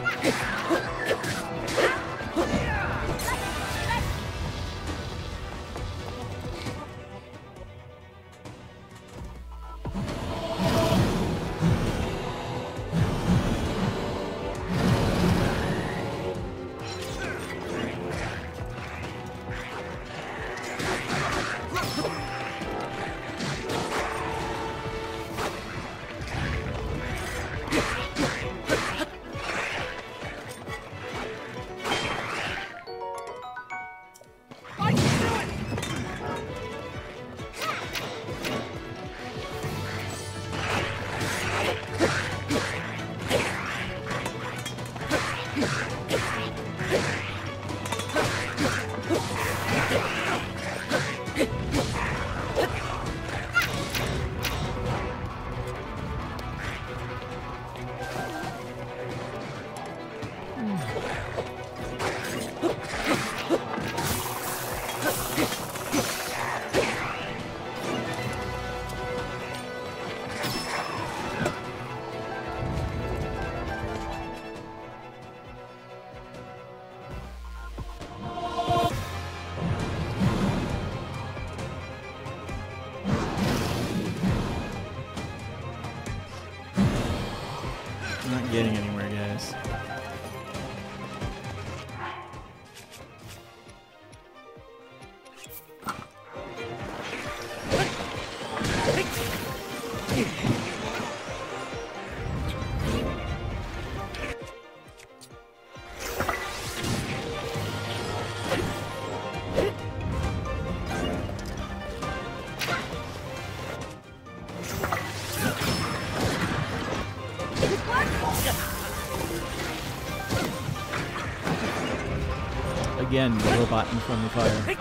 again the robot in front of fire.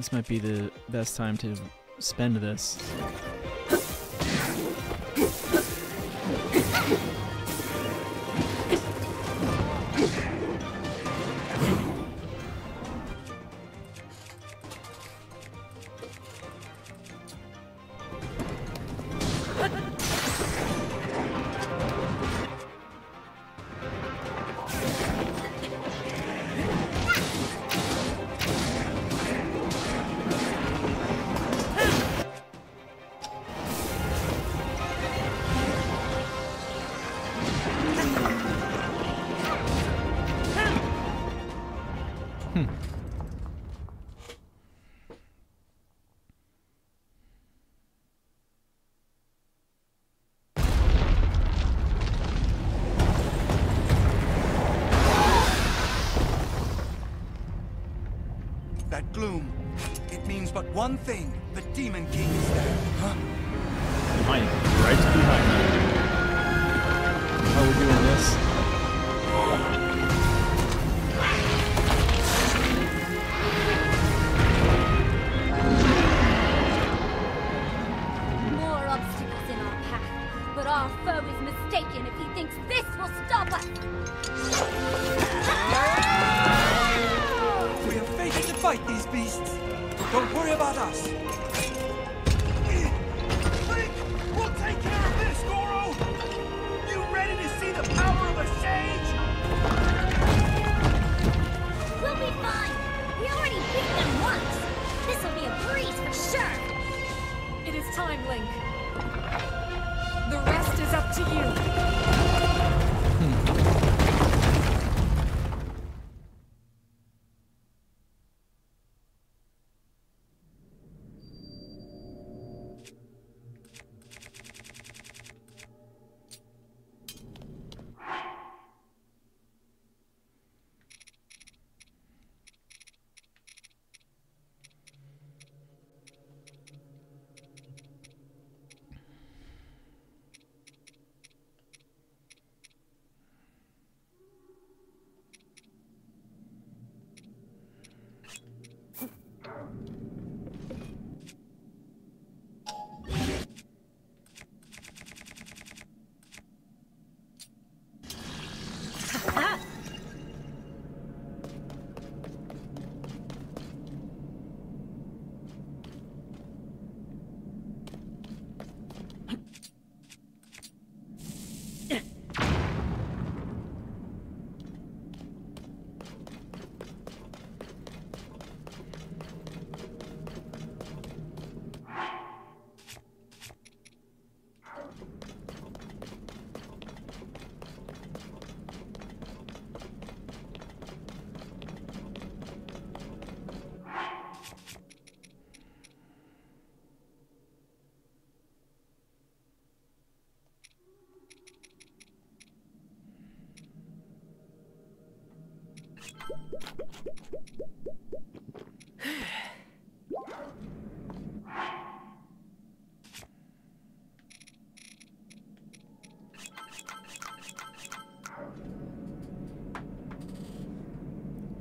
This might be the best time to spend this.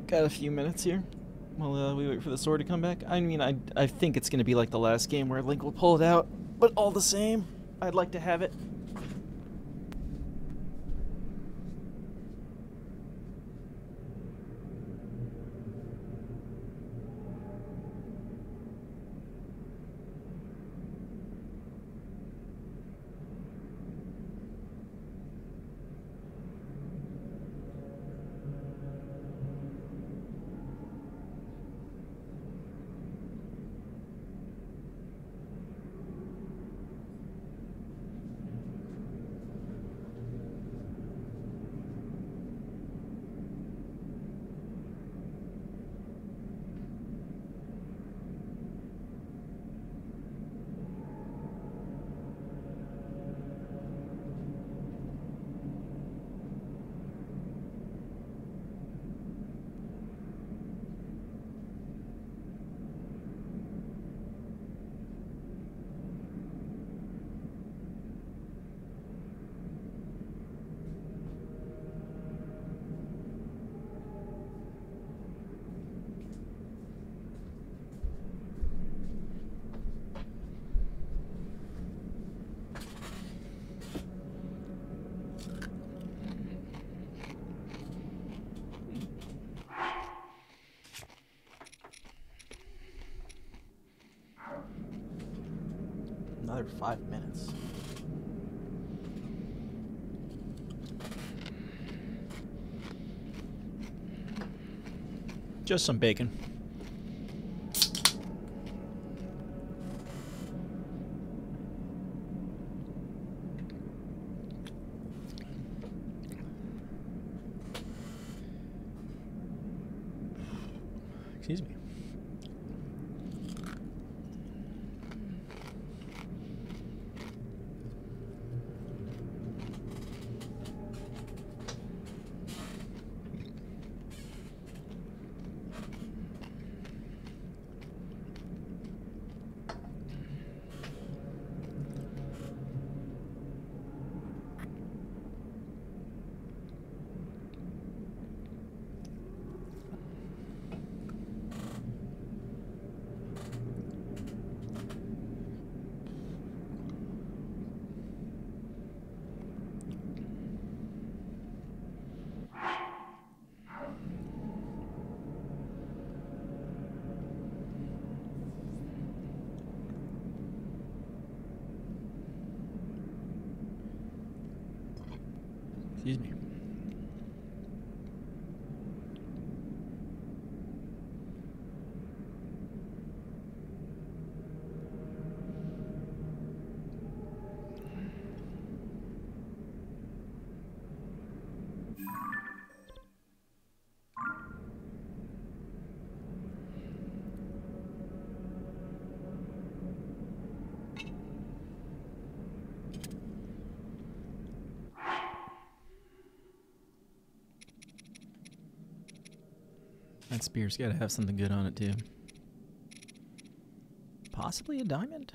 Got a few minutes here while uh, we wait for the sword to come back. I mean, I, I think it's going to be like the last game where Link will pull it out, but all the same, I'd like to have it. Just some bacon. That spear's got to have something good on it too. Possibly a diamond.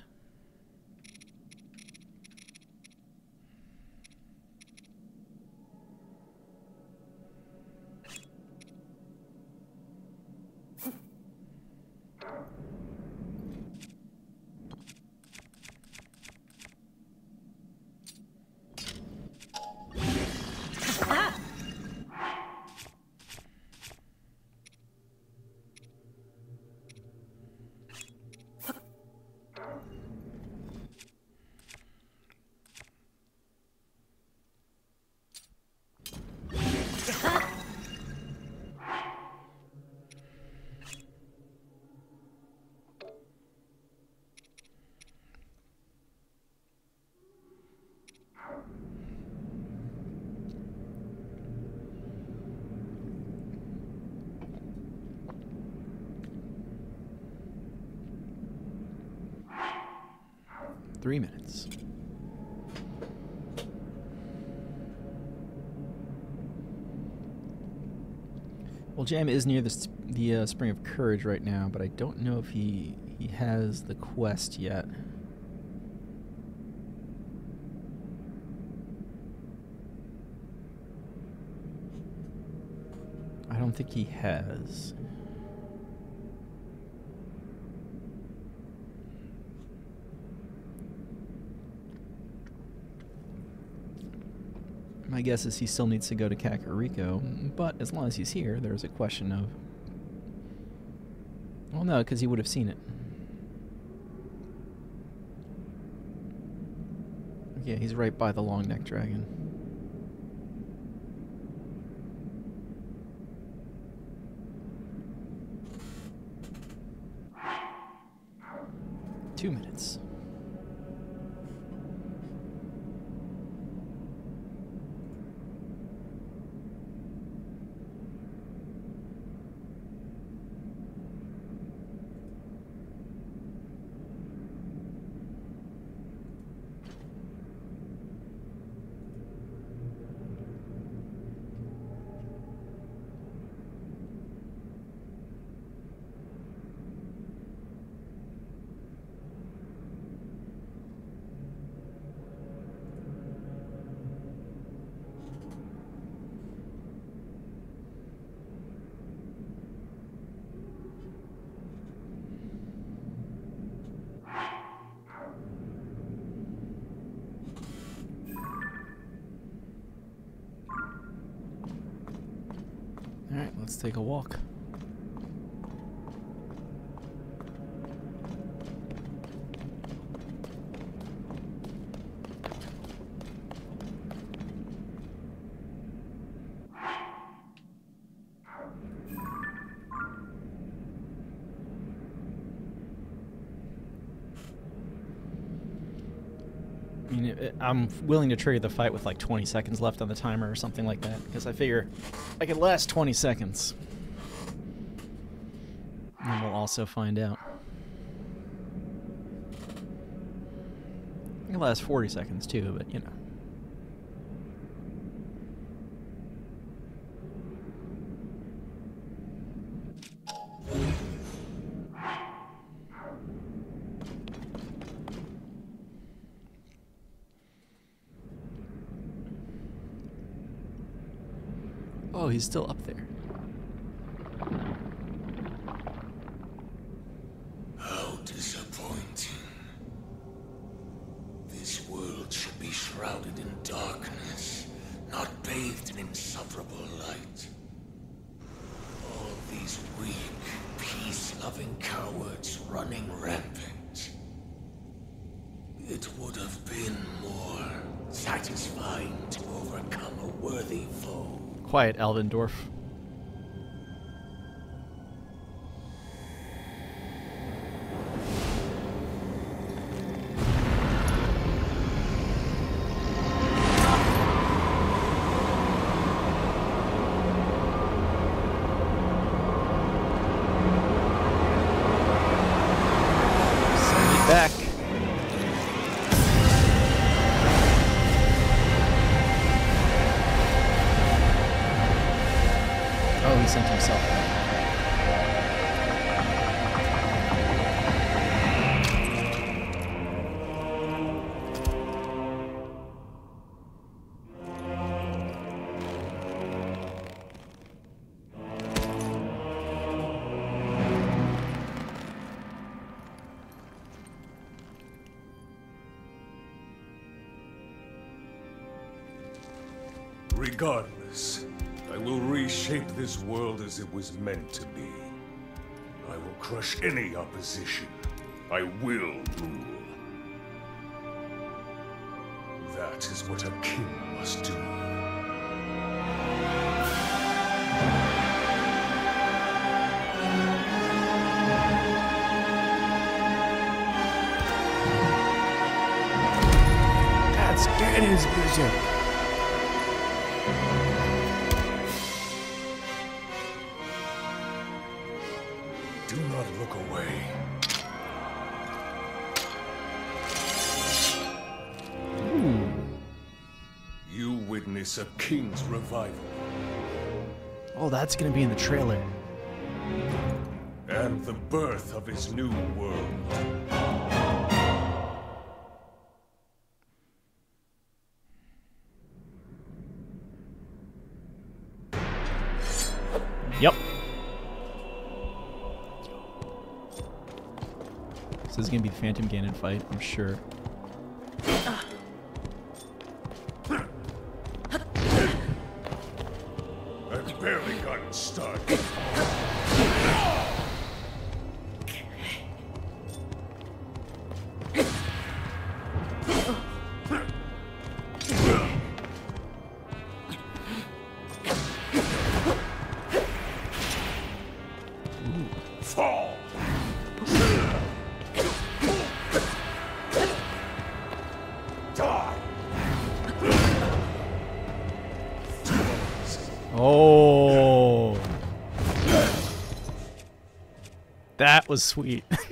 Three minutes. Well, Jam is near the the uh, Spring of Courage right now, but I don't know if he he has the quest yet. I don't think he has. My guess is he still needs to go to Kakariko, but as long as he's here, there's a question of. Well, no, because he would have seen it. Yeah, he's right by the long neck dragon. Two minutes. All right, let's take a walk. I mean, I'm willing to trigger the fight with like 20 seconds left on the timer or something like that, because I figure I could last 20 seconds. And we'll also find out. I can last 40 seconds too, but you know. Oh, he's still up there. How disappointing. This world should be shrouded in darkness, not bathed in insufferable light. All these weak, peace-loving cowards running rampant. It would have been more Satisfying to overcome a worthy foe. Quiet, Ganondorf. As it was meant to be. I will crush any opposition. I will rule. That is what a king must do. That's Danny's music. King's revival Oh, that's gonna be in the trailer. and the birth of his new world. Yep. So this is gonna be the Phantom Ganon fight, I'm sure. Was sweet.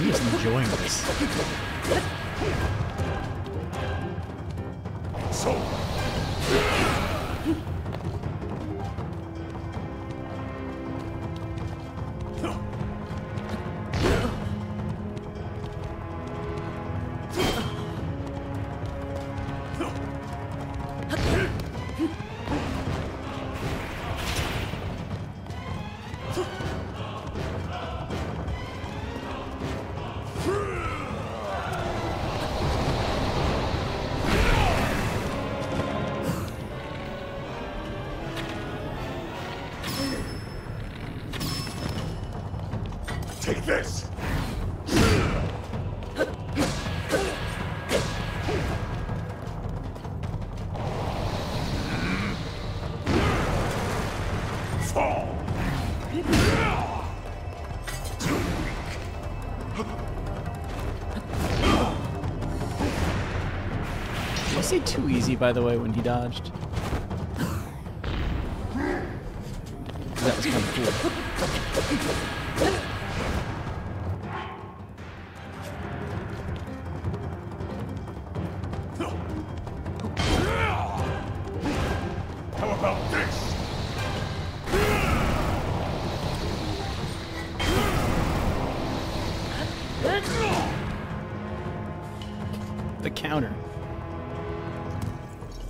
I'm just enjoying this. Say too easy, by the way, when he dodged? That was kind of cool.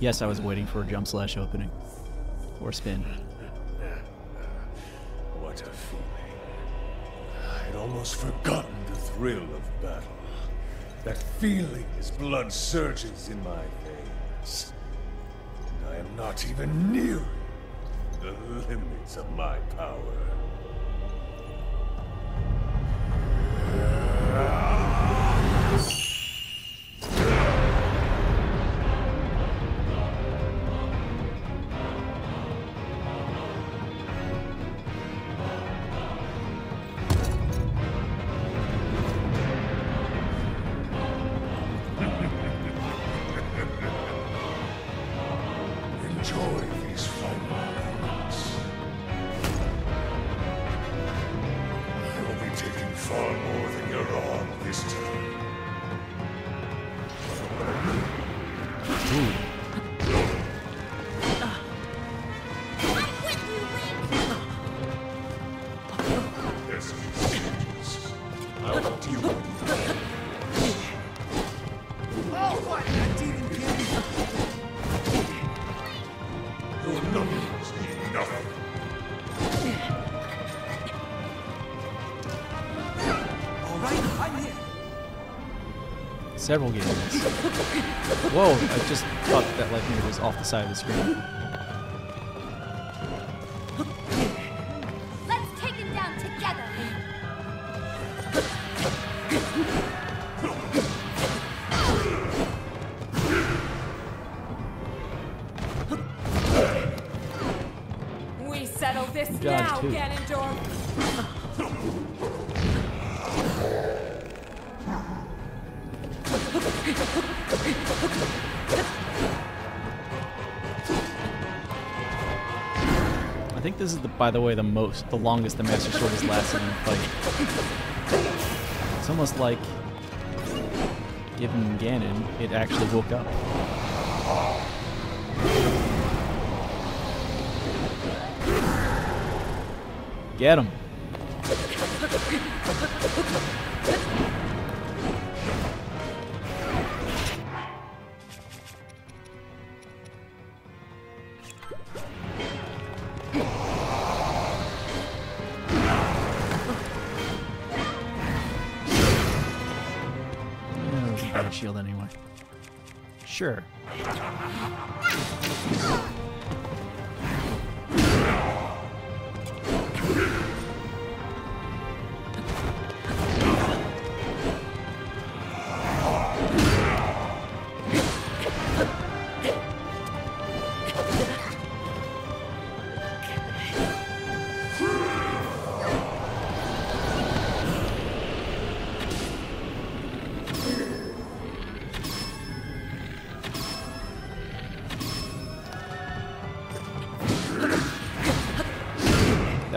Yes, I was waiting for a jump slash opening. Or spin. What a feeling. I'd almost forgotten the thrill of battle. That feeling as blood surges in my veins. And I am not even nearing the limits of my power. Several games. Whoa, I just thought that lightning was off the side of the screen. By the way, the most, the longest the Master Sword has lasted in a fight. It's almost like, given Ganon, it actually woke up. Get him.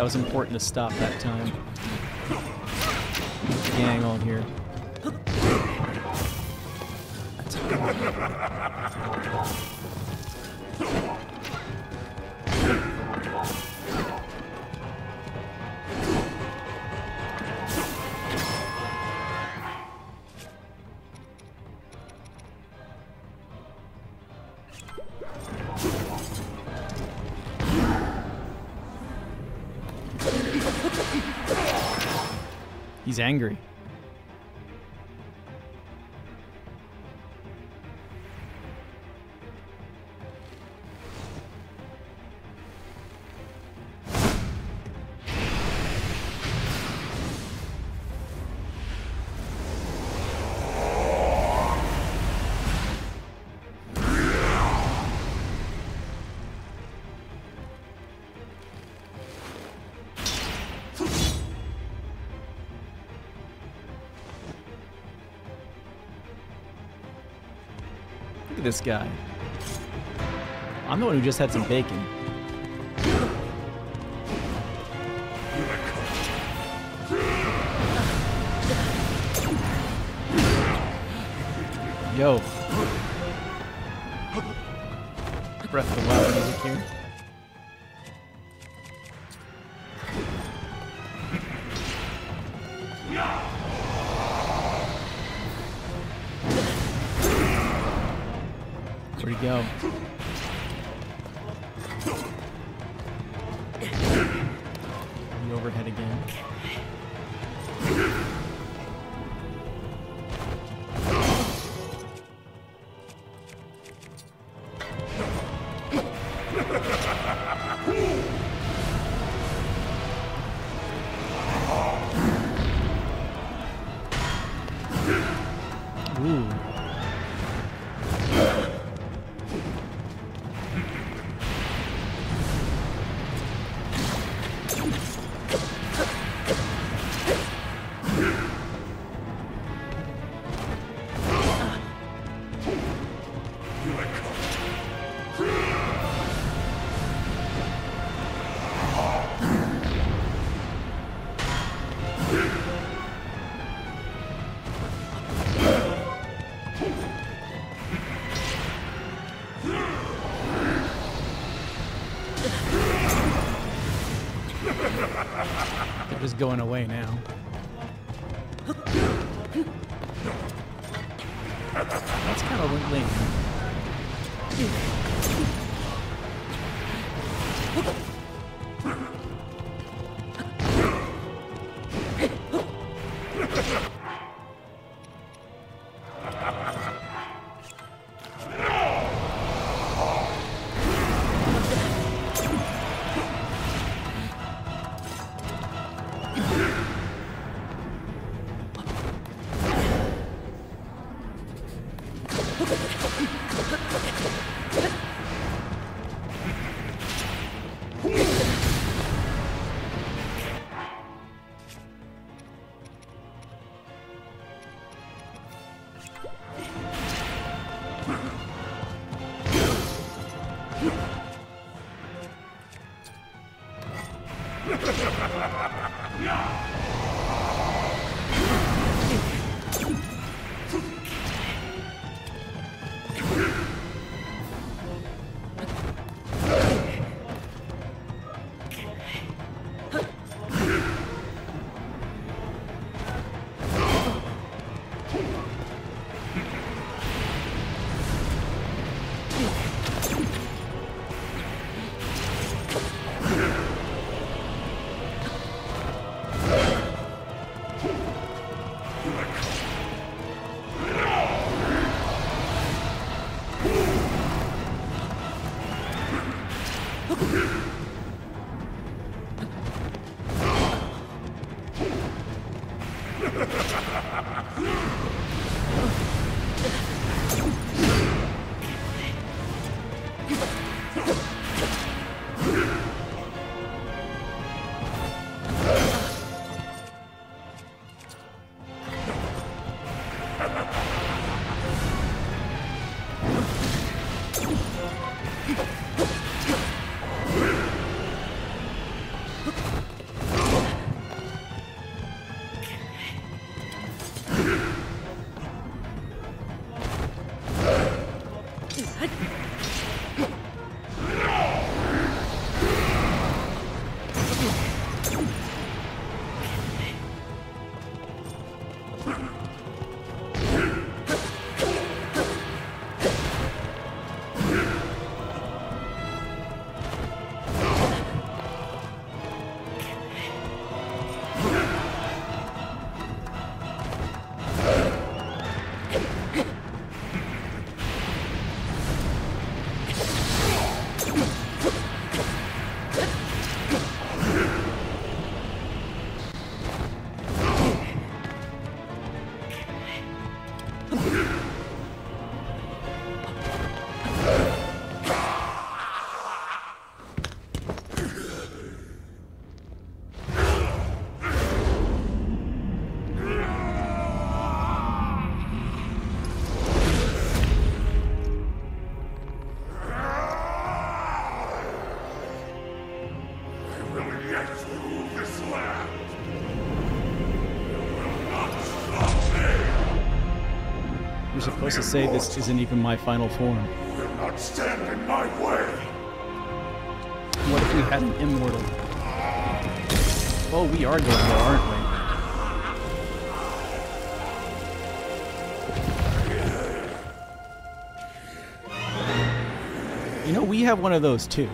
Was important to stop that time. He's angry. this guy. I'm the one who just had some bacon. Yo. Breath of the Wild music here. Going away now. To say this isn't even my final form. will not stand in my way. What if we had an immortal? Oh, we are going there, aren't we? You know, we have one of those too.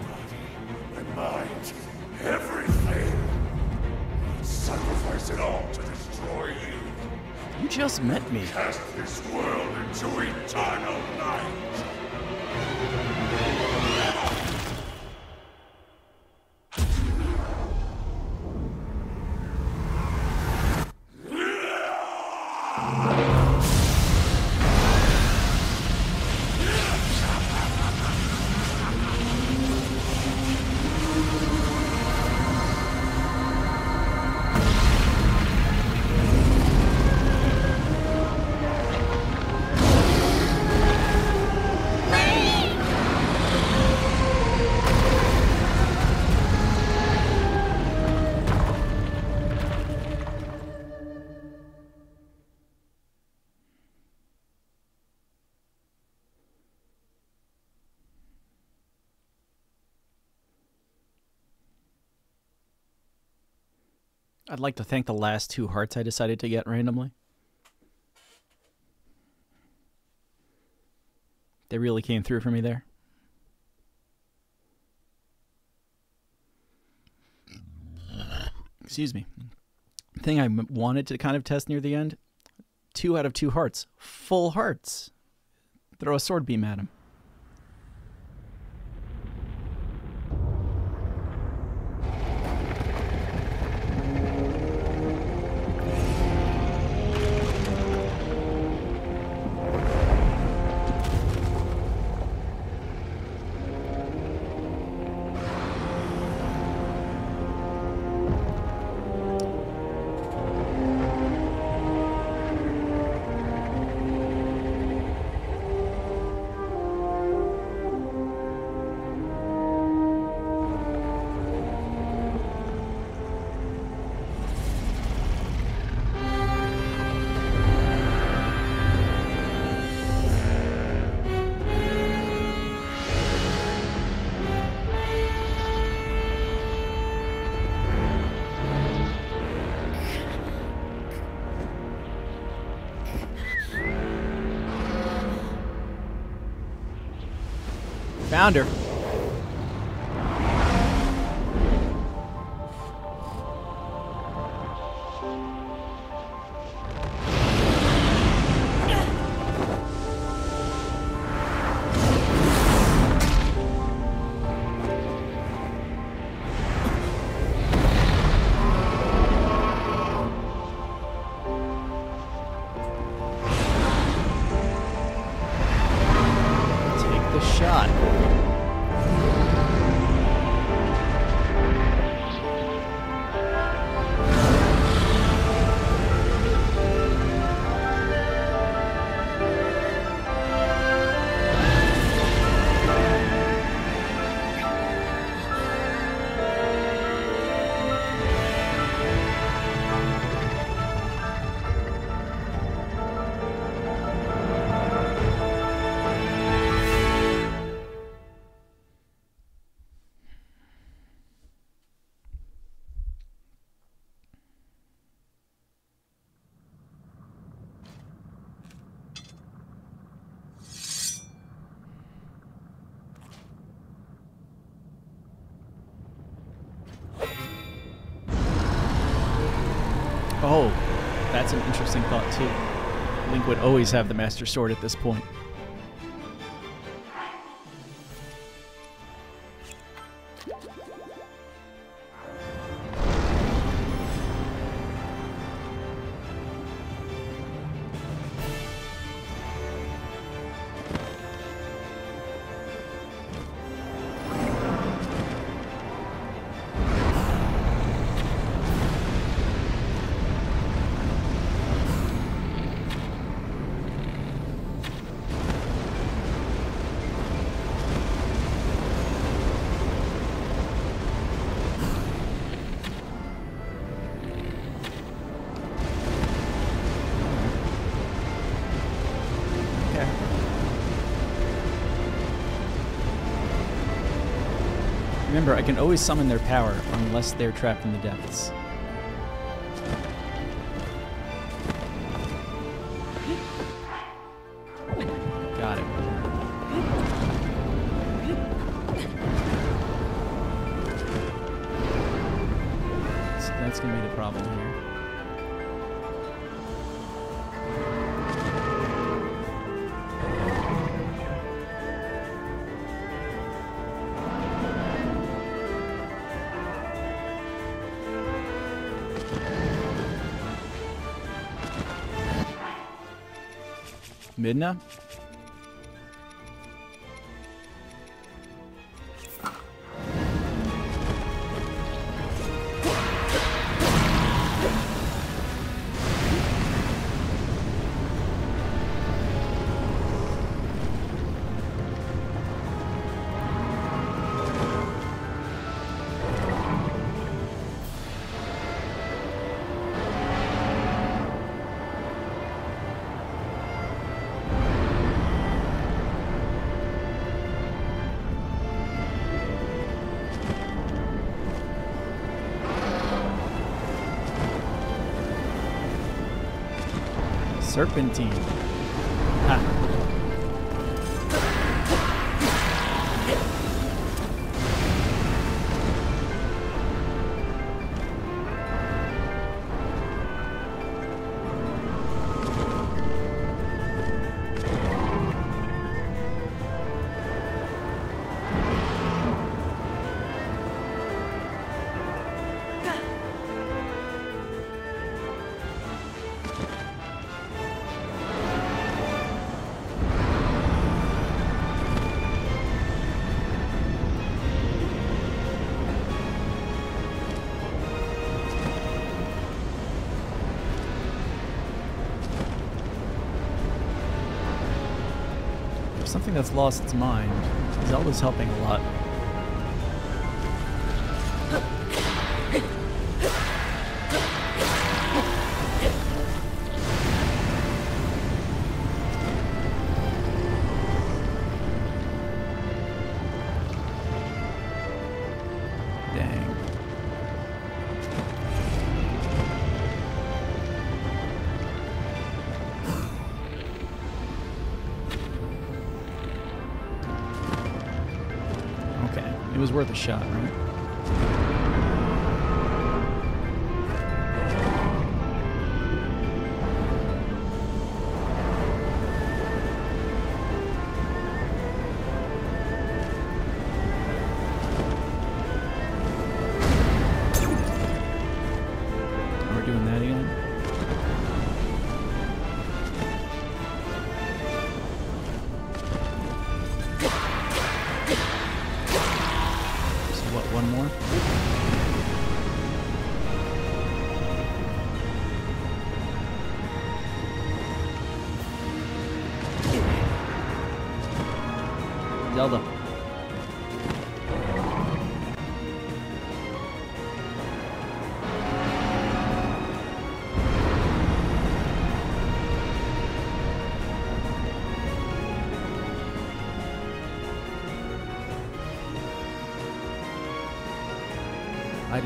I'd like to thank the last two hearts I decided to get randomly. They really came through for me there. Excuse me. Thing I wanted to kind of test near the end two out of two hearts. Full hearts. Throw a sword beam at him. Found always have the Master Sword at this point. I can always summon their power unless they're trapped in the depths. Midna? Serpentine. Something that's lost its mind, Zelda's helping a lot. Worth a shot,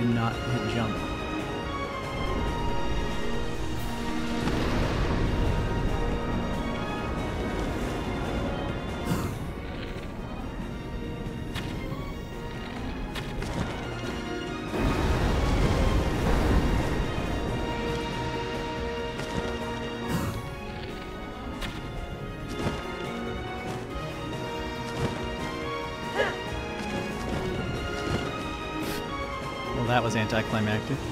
Not was anticlimactic.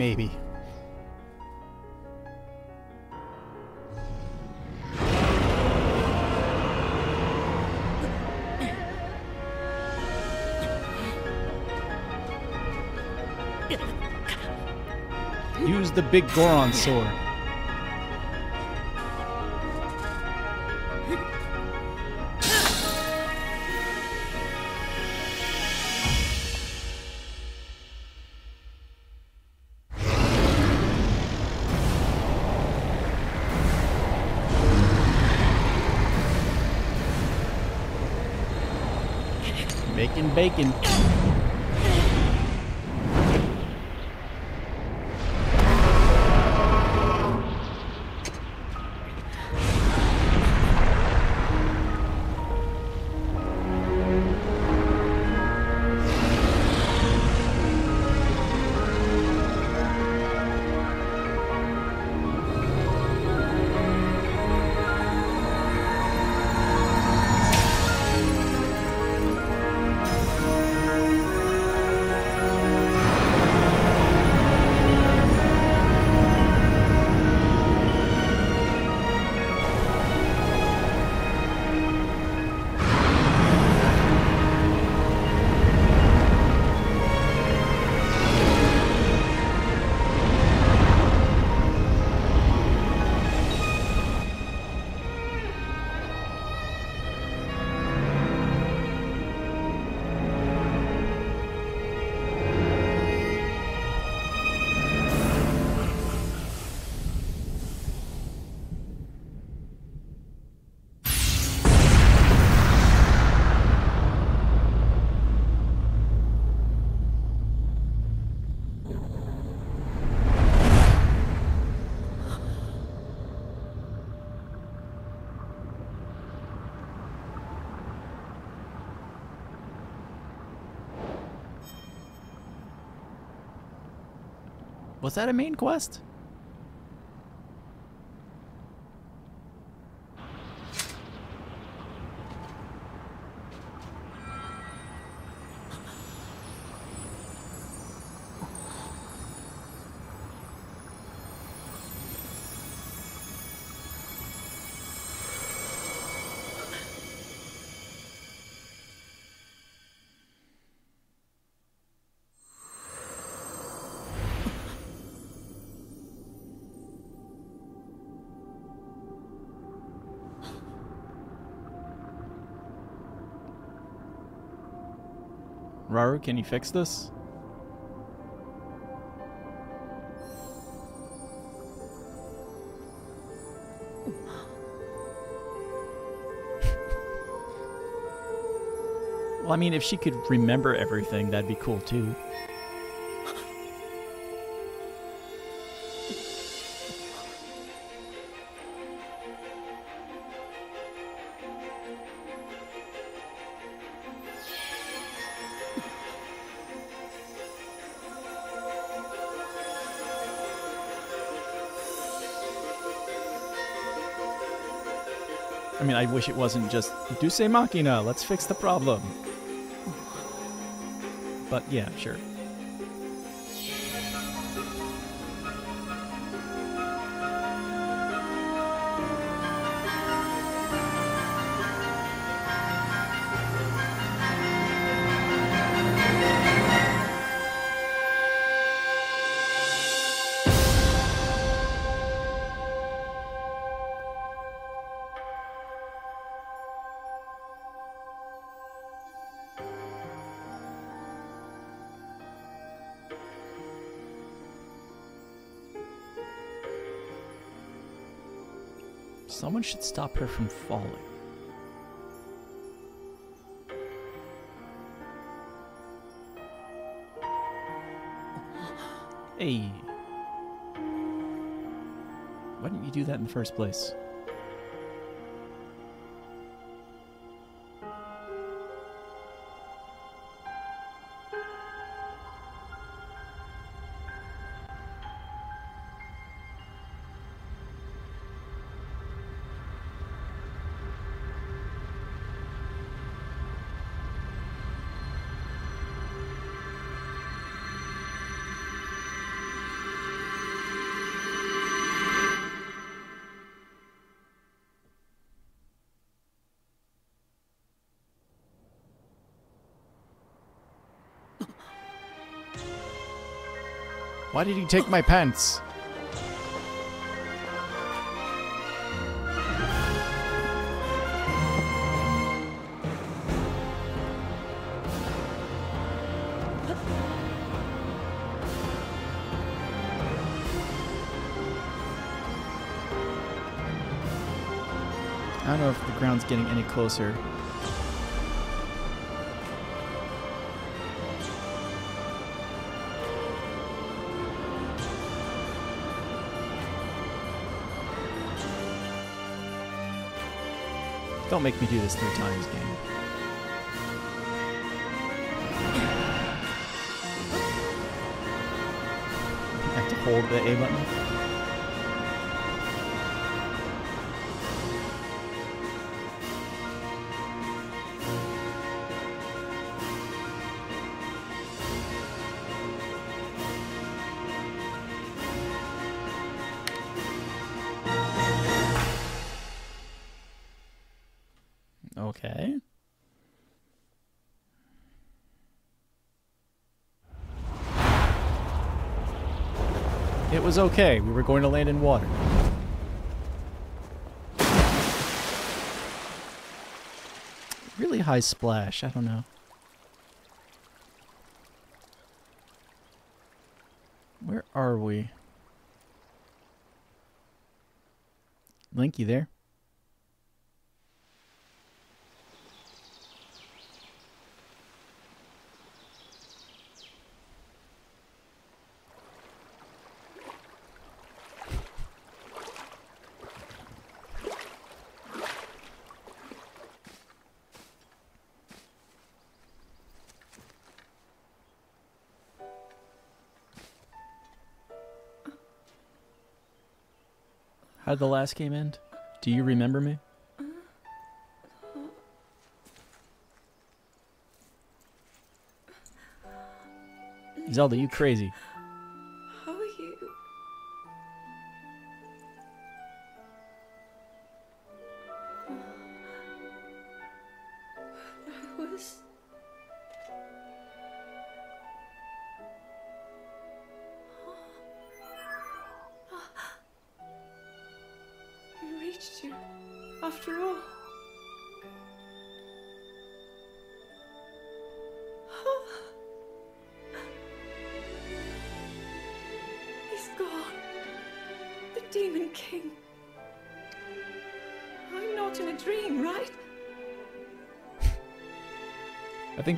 Maybe. Use the big Goron sword. Making Was that a main quest? Rauru, can you fix this? well, I mean, if she could remember everything, that'd be cool too. Wish it wasn't just Duse Machina, let's fix the problem. But yeah, sure. Should stop her from falling. Hey. Why didn't you do that in the first place? Why did he take my pants? I don't know if the ground's getting any closer. Don't make me do this three times, game. I have to hold the A button. Was okay. We were going to land in water. Really high splash. I don't know. Where are we? Link, you there? How'd the last game end? Do you remember me? Zelda, you crazy.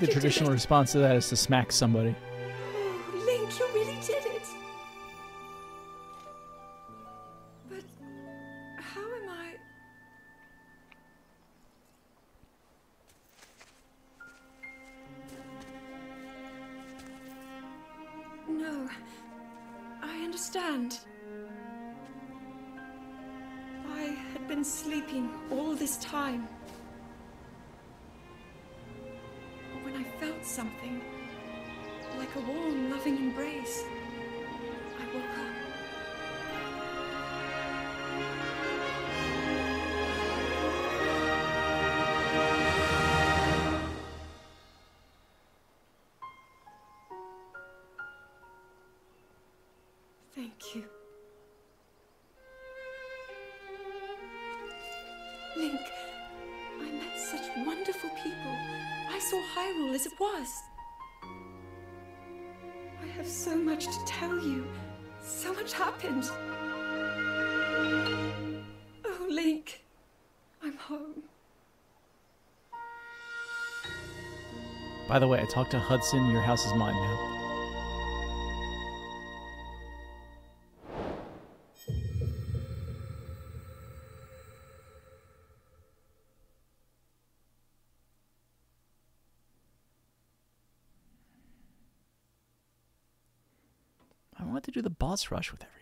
The traditional response to that is to smack somebody. You. Link, I met such wonderful people. I saw Hyrule as it was. I have so much to tell you. So much happened. Oh, Link. I'm home. By the way, I talked to Hudson. Your house is mine now. Boss rush with everybody.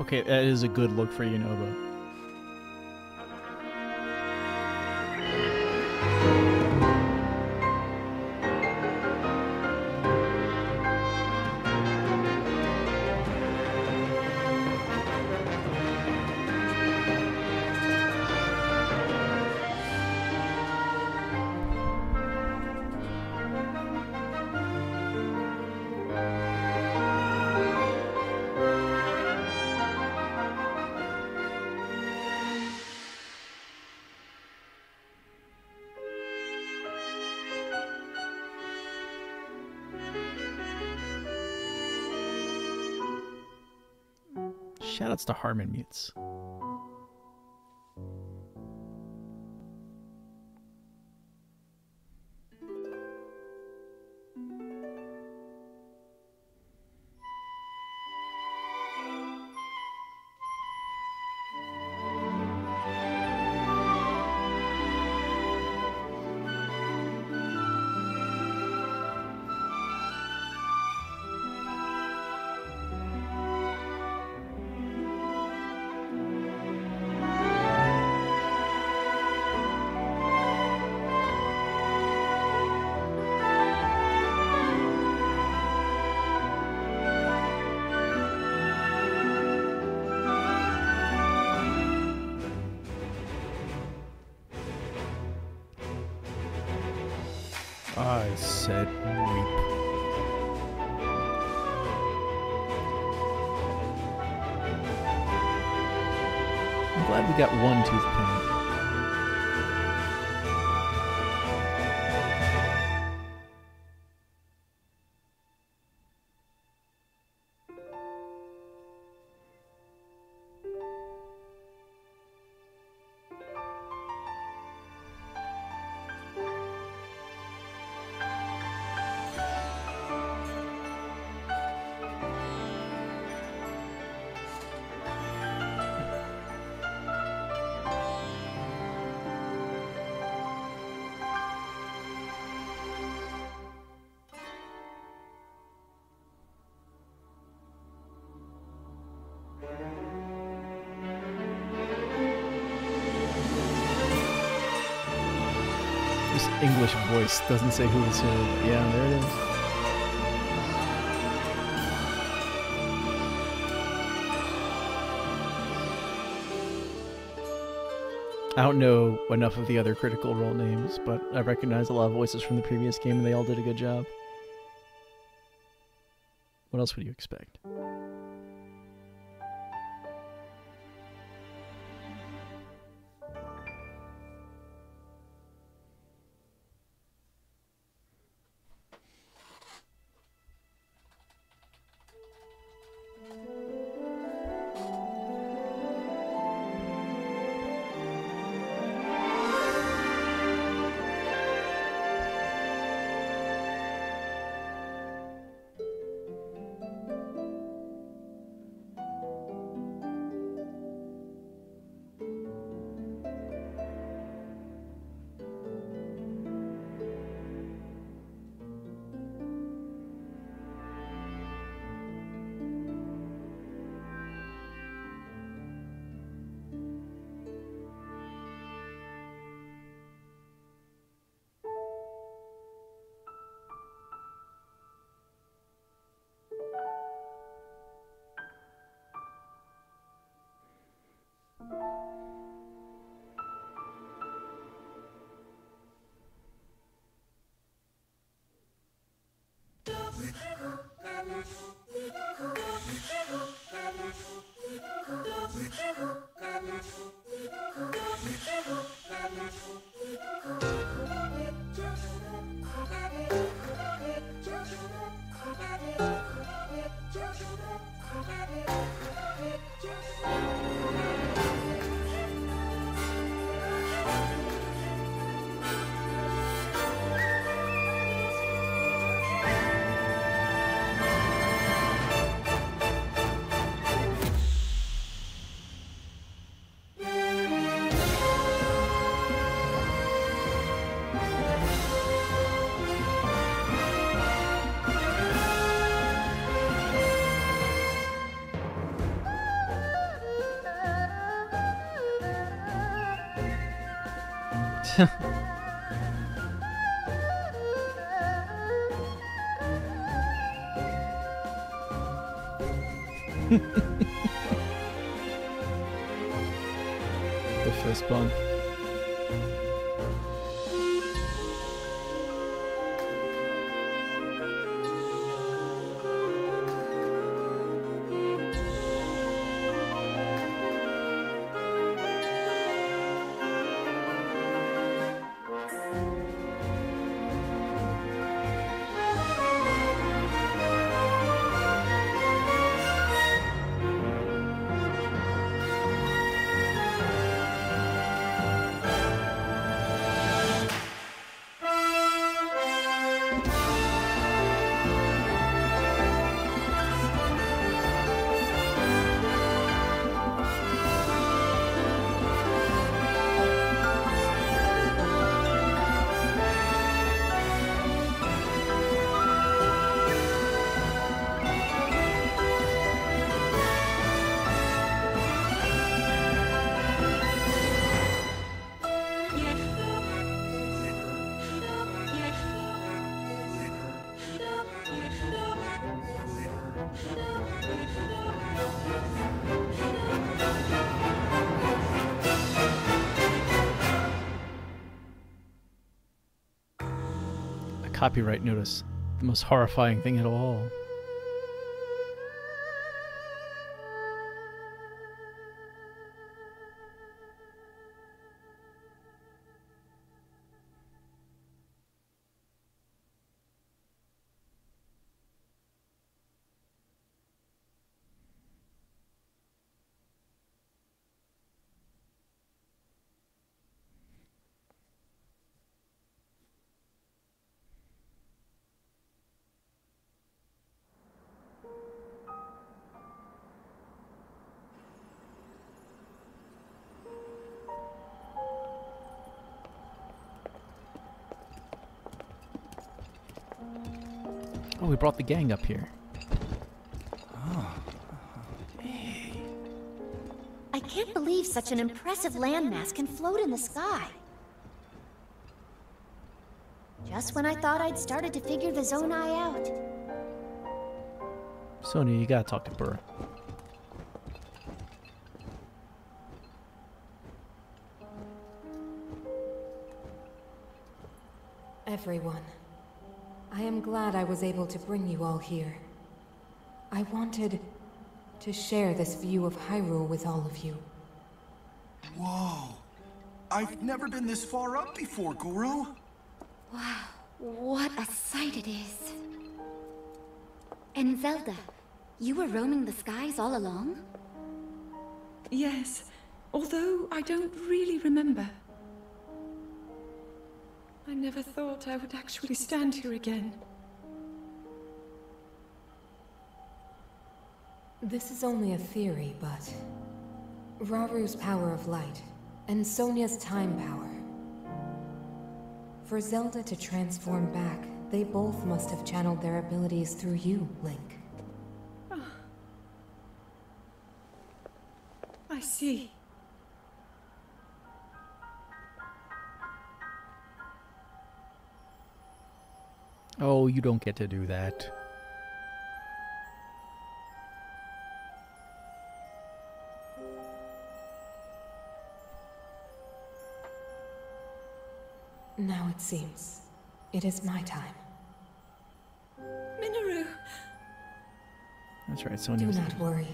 Okay, that is a good look for Unova. Shoutouts to Harmon Mutes. English voice doesn't say who is who. Yeah, there it is. I don't know enough of the other critical role names, but I recognize a lot of voices from the previous game and they all did a good job. What else would you expect? Copyright notice. The most horrifying thing at all. Brought the gang up here. I can't believe such an impressive landmass can float in the sky. Just when I thought I'd started to figure the Zonai out. Sonia, you gotta talk to Burr. Everyone, I am glad I was able to bring you all here. I wanted to share this view of Hyrule with all of you. Whoa. I've never been this far up before, Goro. Wow, what a sight it is. And Zelda, you were roaming the skies all along? Yes, although I don't really remember. I never thought I would actually stand here again. This is only a theory, but... Rauru's power of light, and Sonia's time power. For Zelda to transform back, they both must have channeled their abilities through you, Link. Ah. I see. Oh, you don't get to do that. It seems. It is my time. Mineru! That's right, Sonia. Do not worry.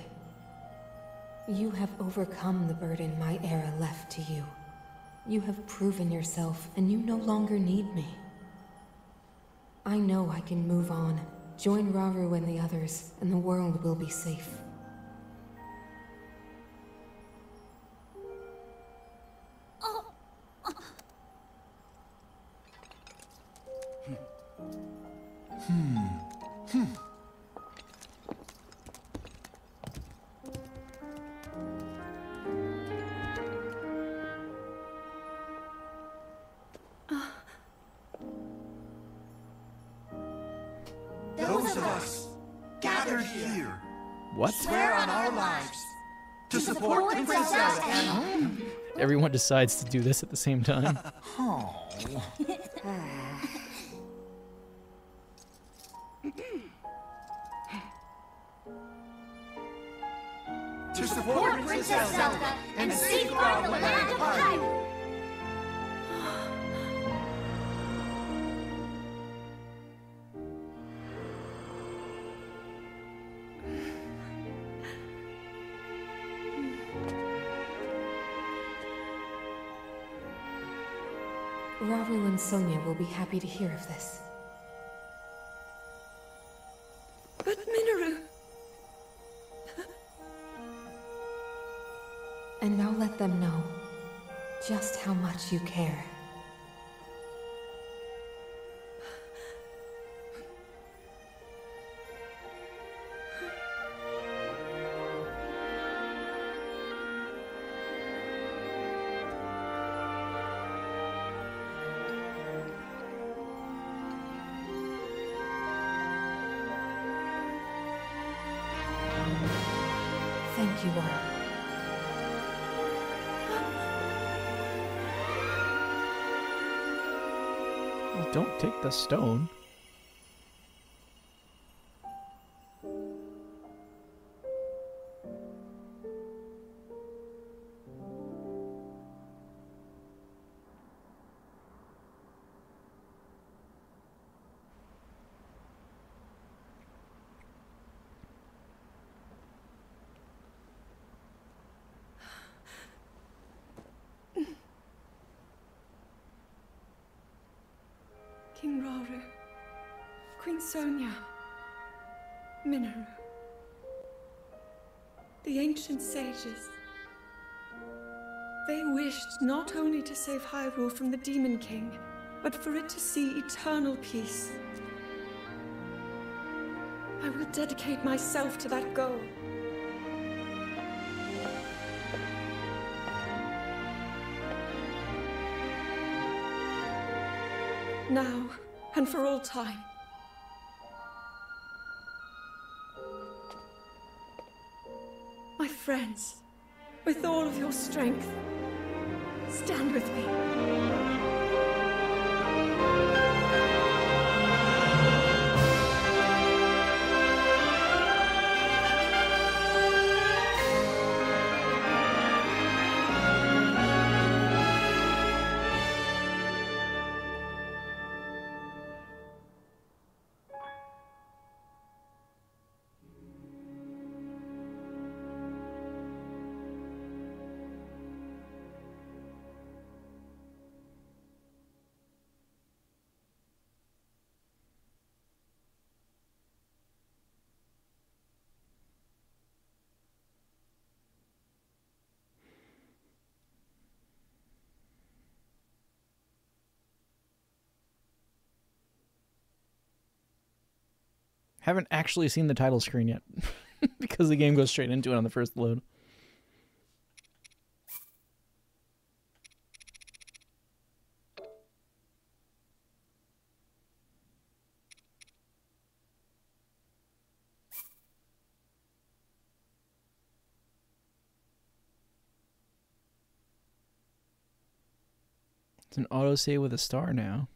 You have overcome the burden my era left to you. You have proven yourself, and you no longer need me. I know I can move on, join Rauru and the others, and the world will be safe. Decides to do this at the same time. To support Princess Zelda Sonia will be happy to hear of this. But Mineru, And now let them know just how much you care. Stone. Queen Sonia, Mineru, the ancient sages. They wished not only to save Hyrule from the Demon King, but for it to see eternal peace. I will dedicate myself to that goal. Now and for all time. Friends, with all of your strength, stand with me. Haven't actually seen the title screen yet because the game goes straight into it on the first load. It's an autosave with a star now.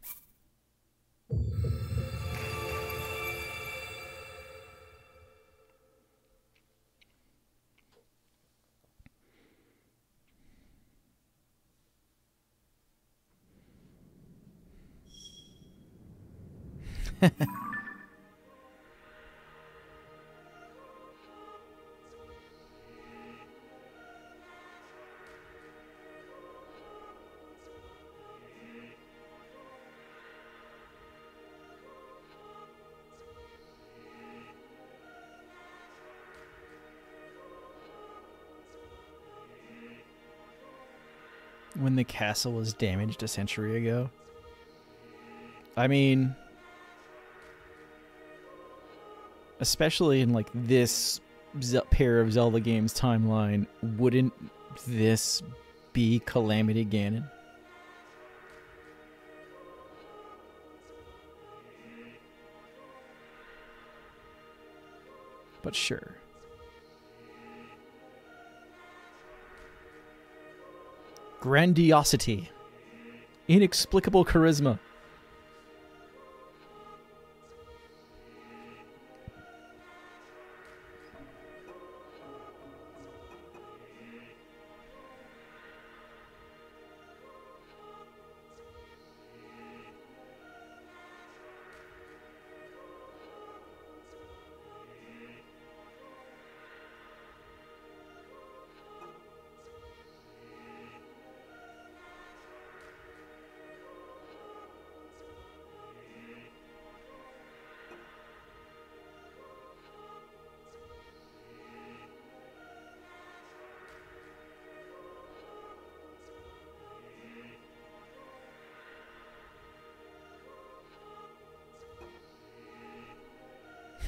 When the castle was damaged a century ago. I mean, especially in like this Ze- pair of Zelda games timeline, wouldn't this be Calamity Ganon? But sure. Grandiosity. Inexplicable charisma.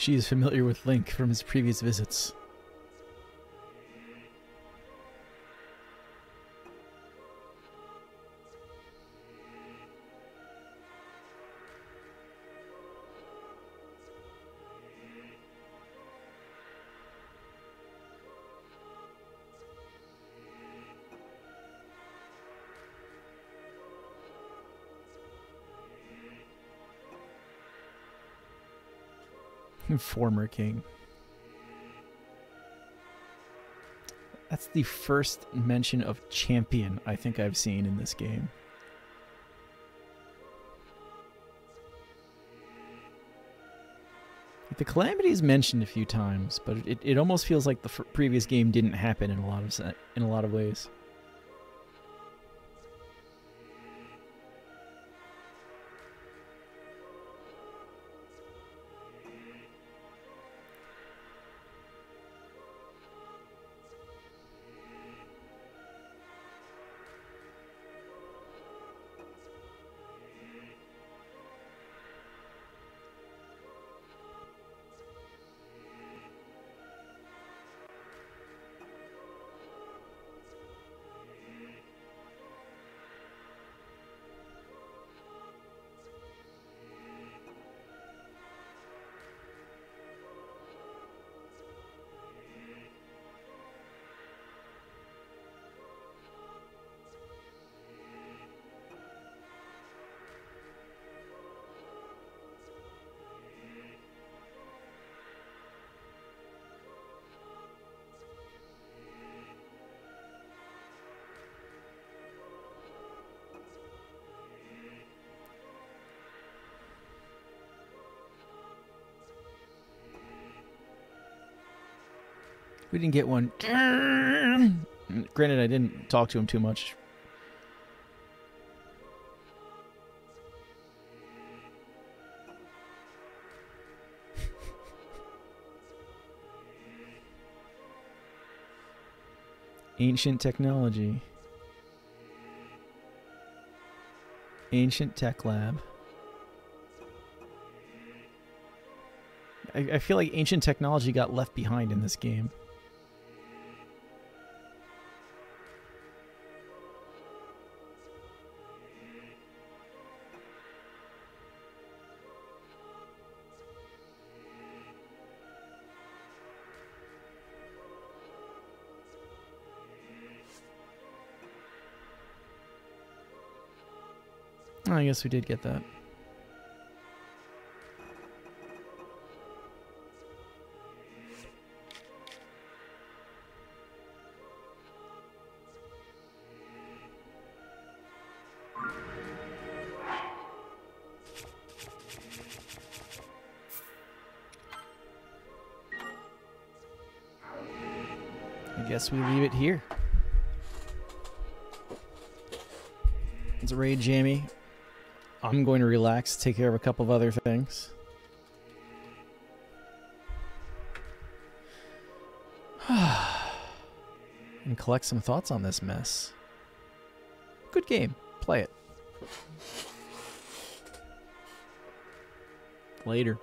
She is familiar with Link from his previous visits. Former king. That's the first mention of champion I think I've seen in this game. The calamity is mentioned a few times, but it, it almost feels like the previous game didn't happen in a lot of in a lot of ways. We didn't get one. Granted, I didn't talk to him too much. Ancient technology. Ancient tech lab. I, I feel like ancient technology got left behind in this game. Guess we did get that. I guess we leave it here. It's a raid, Jamie. I'm going to relax, take care of a couple of other things. and collect some thoughts on this mess. Good game. Play it. Later.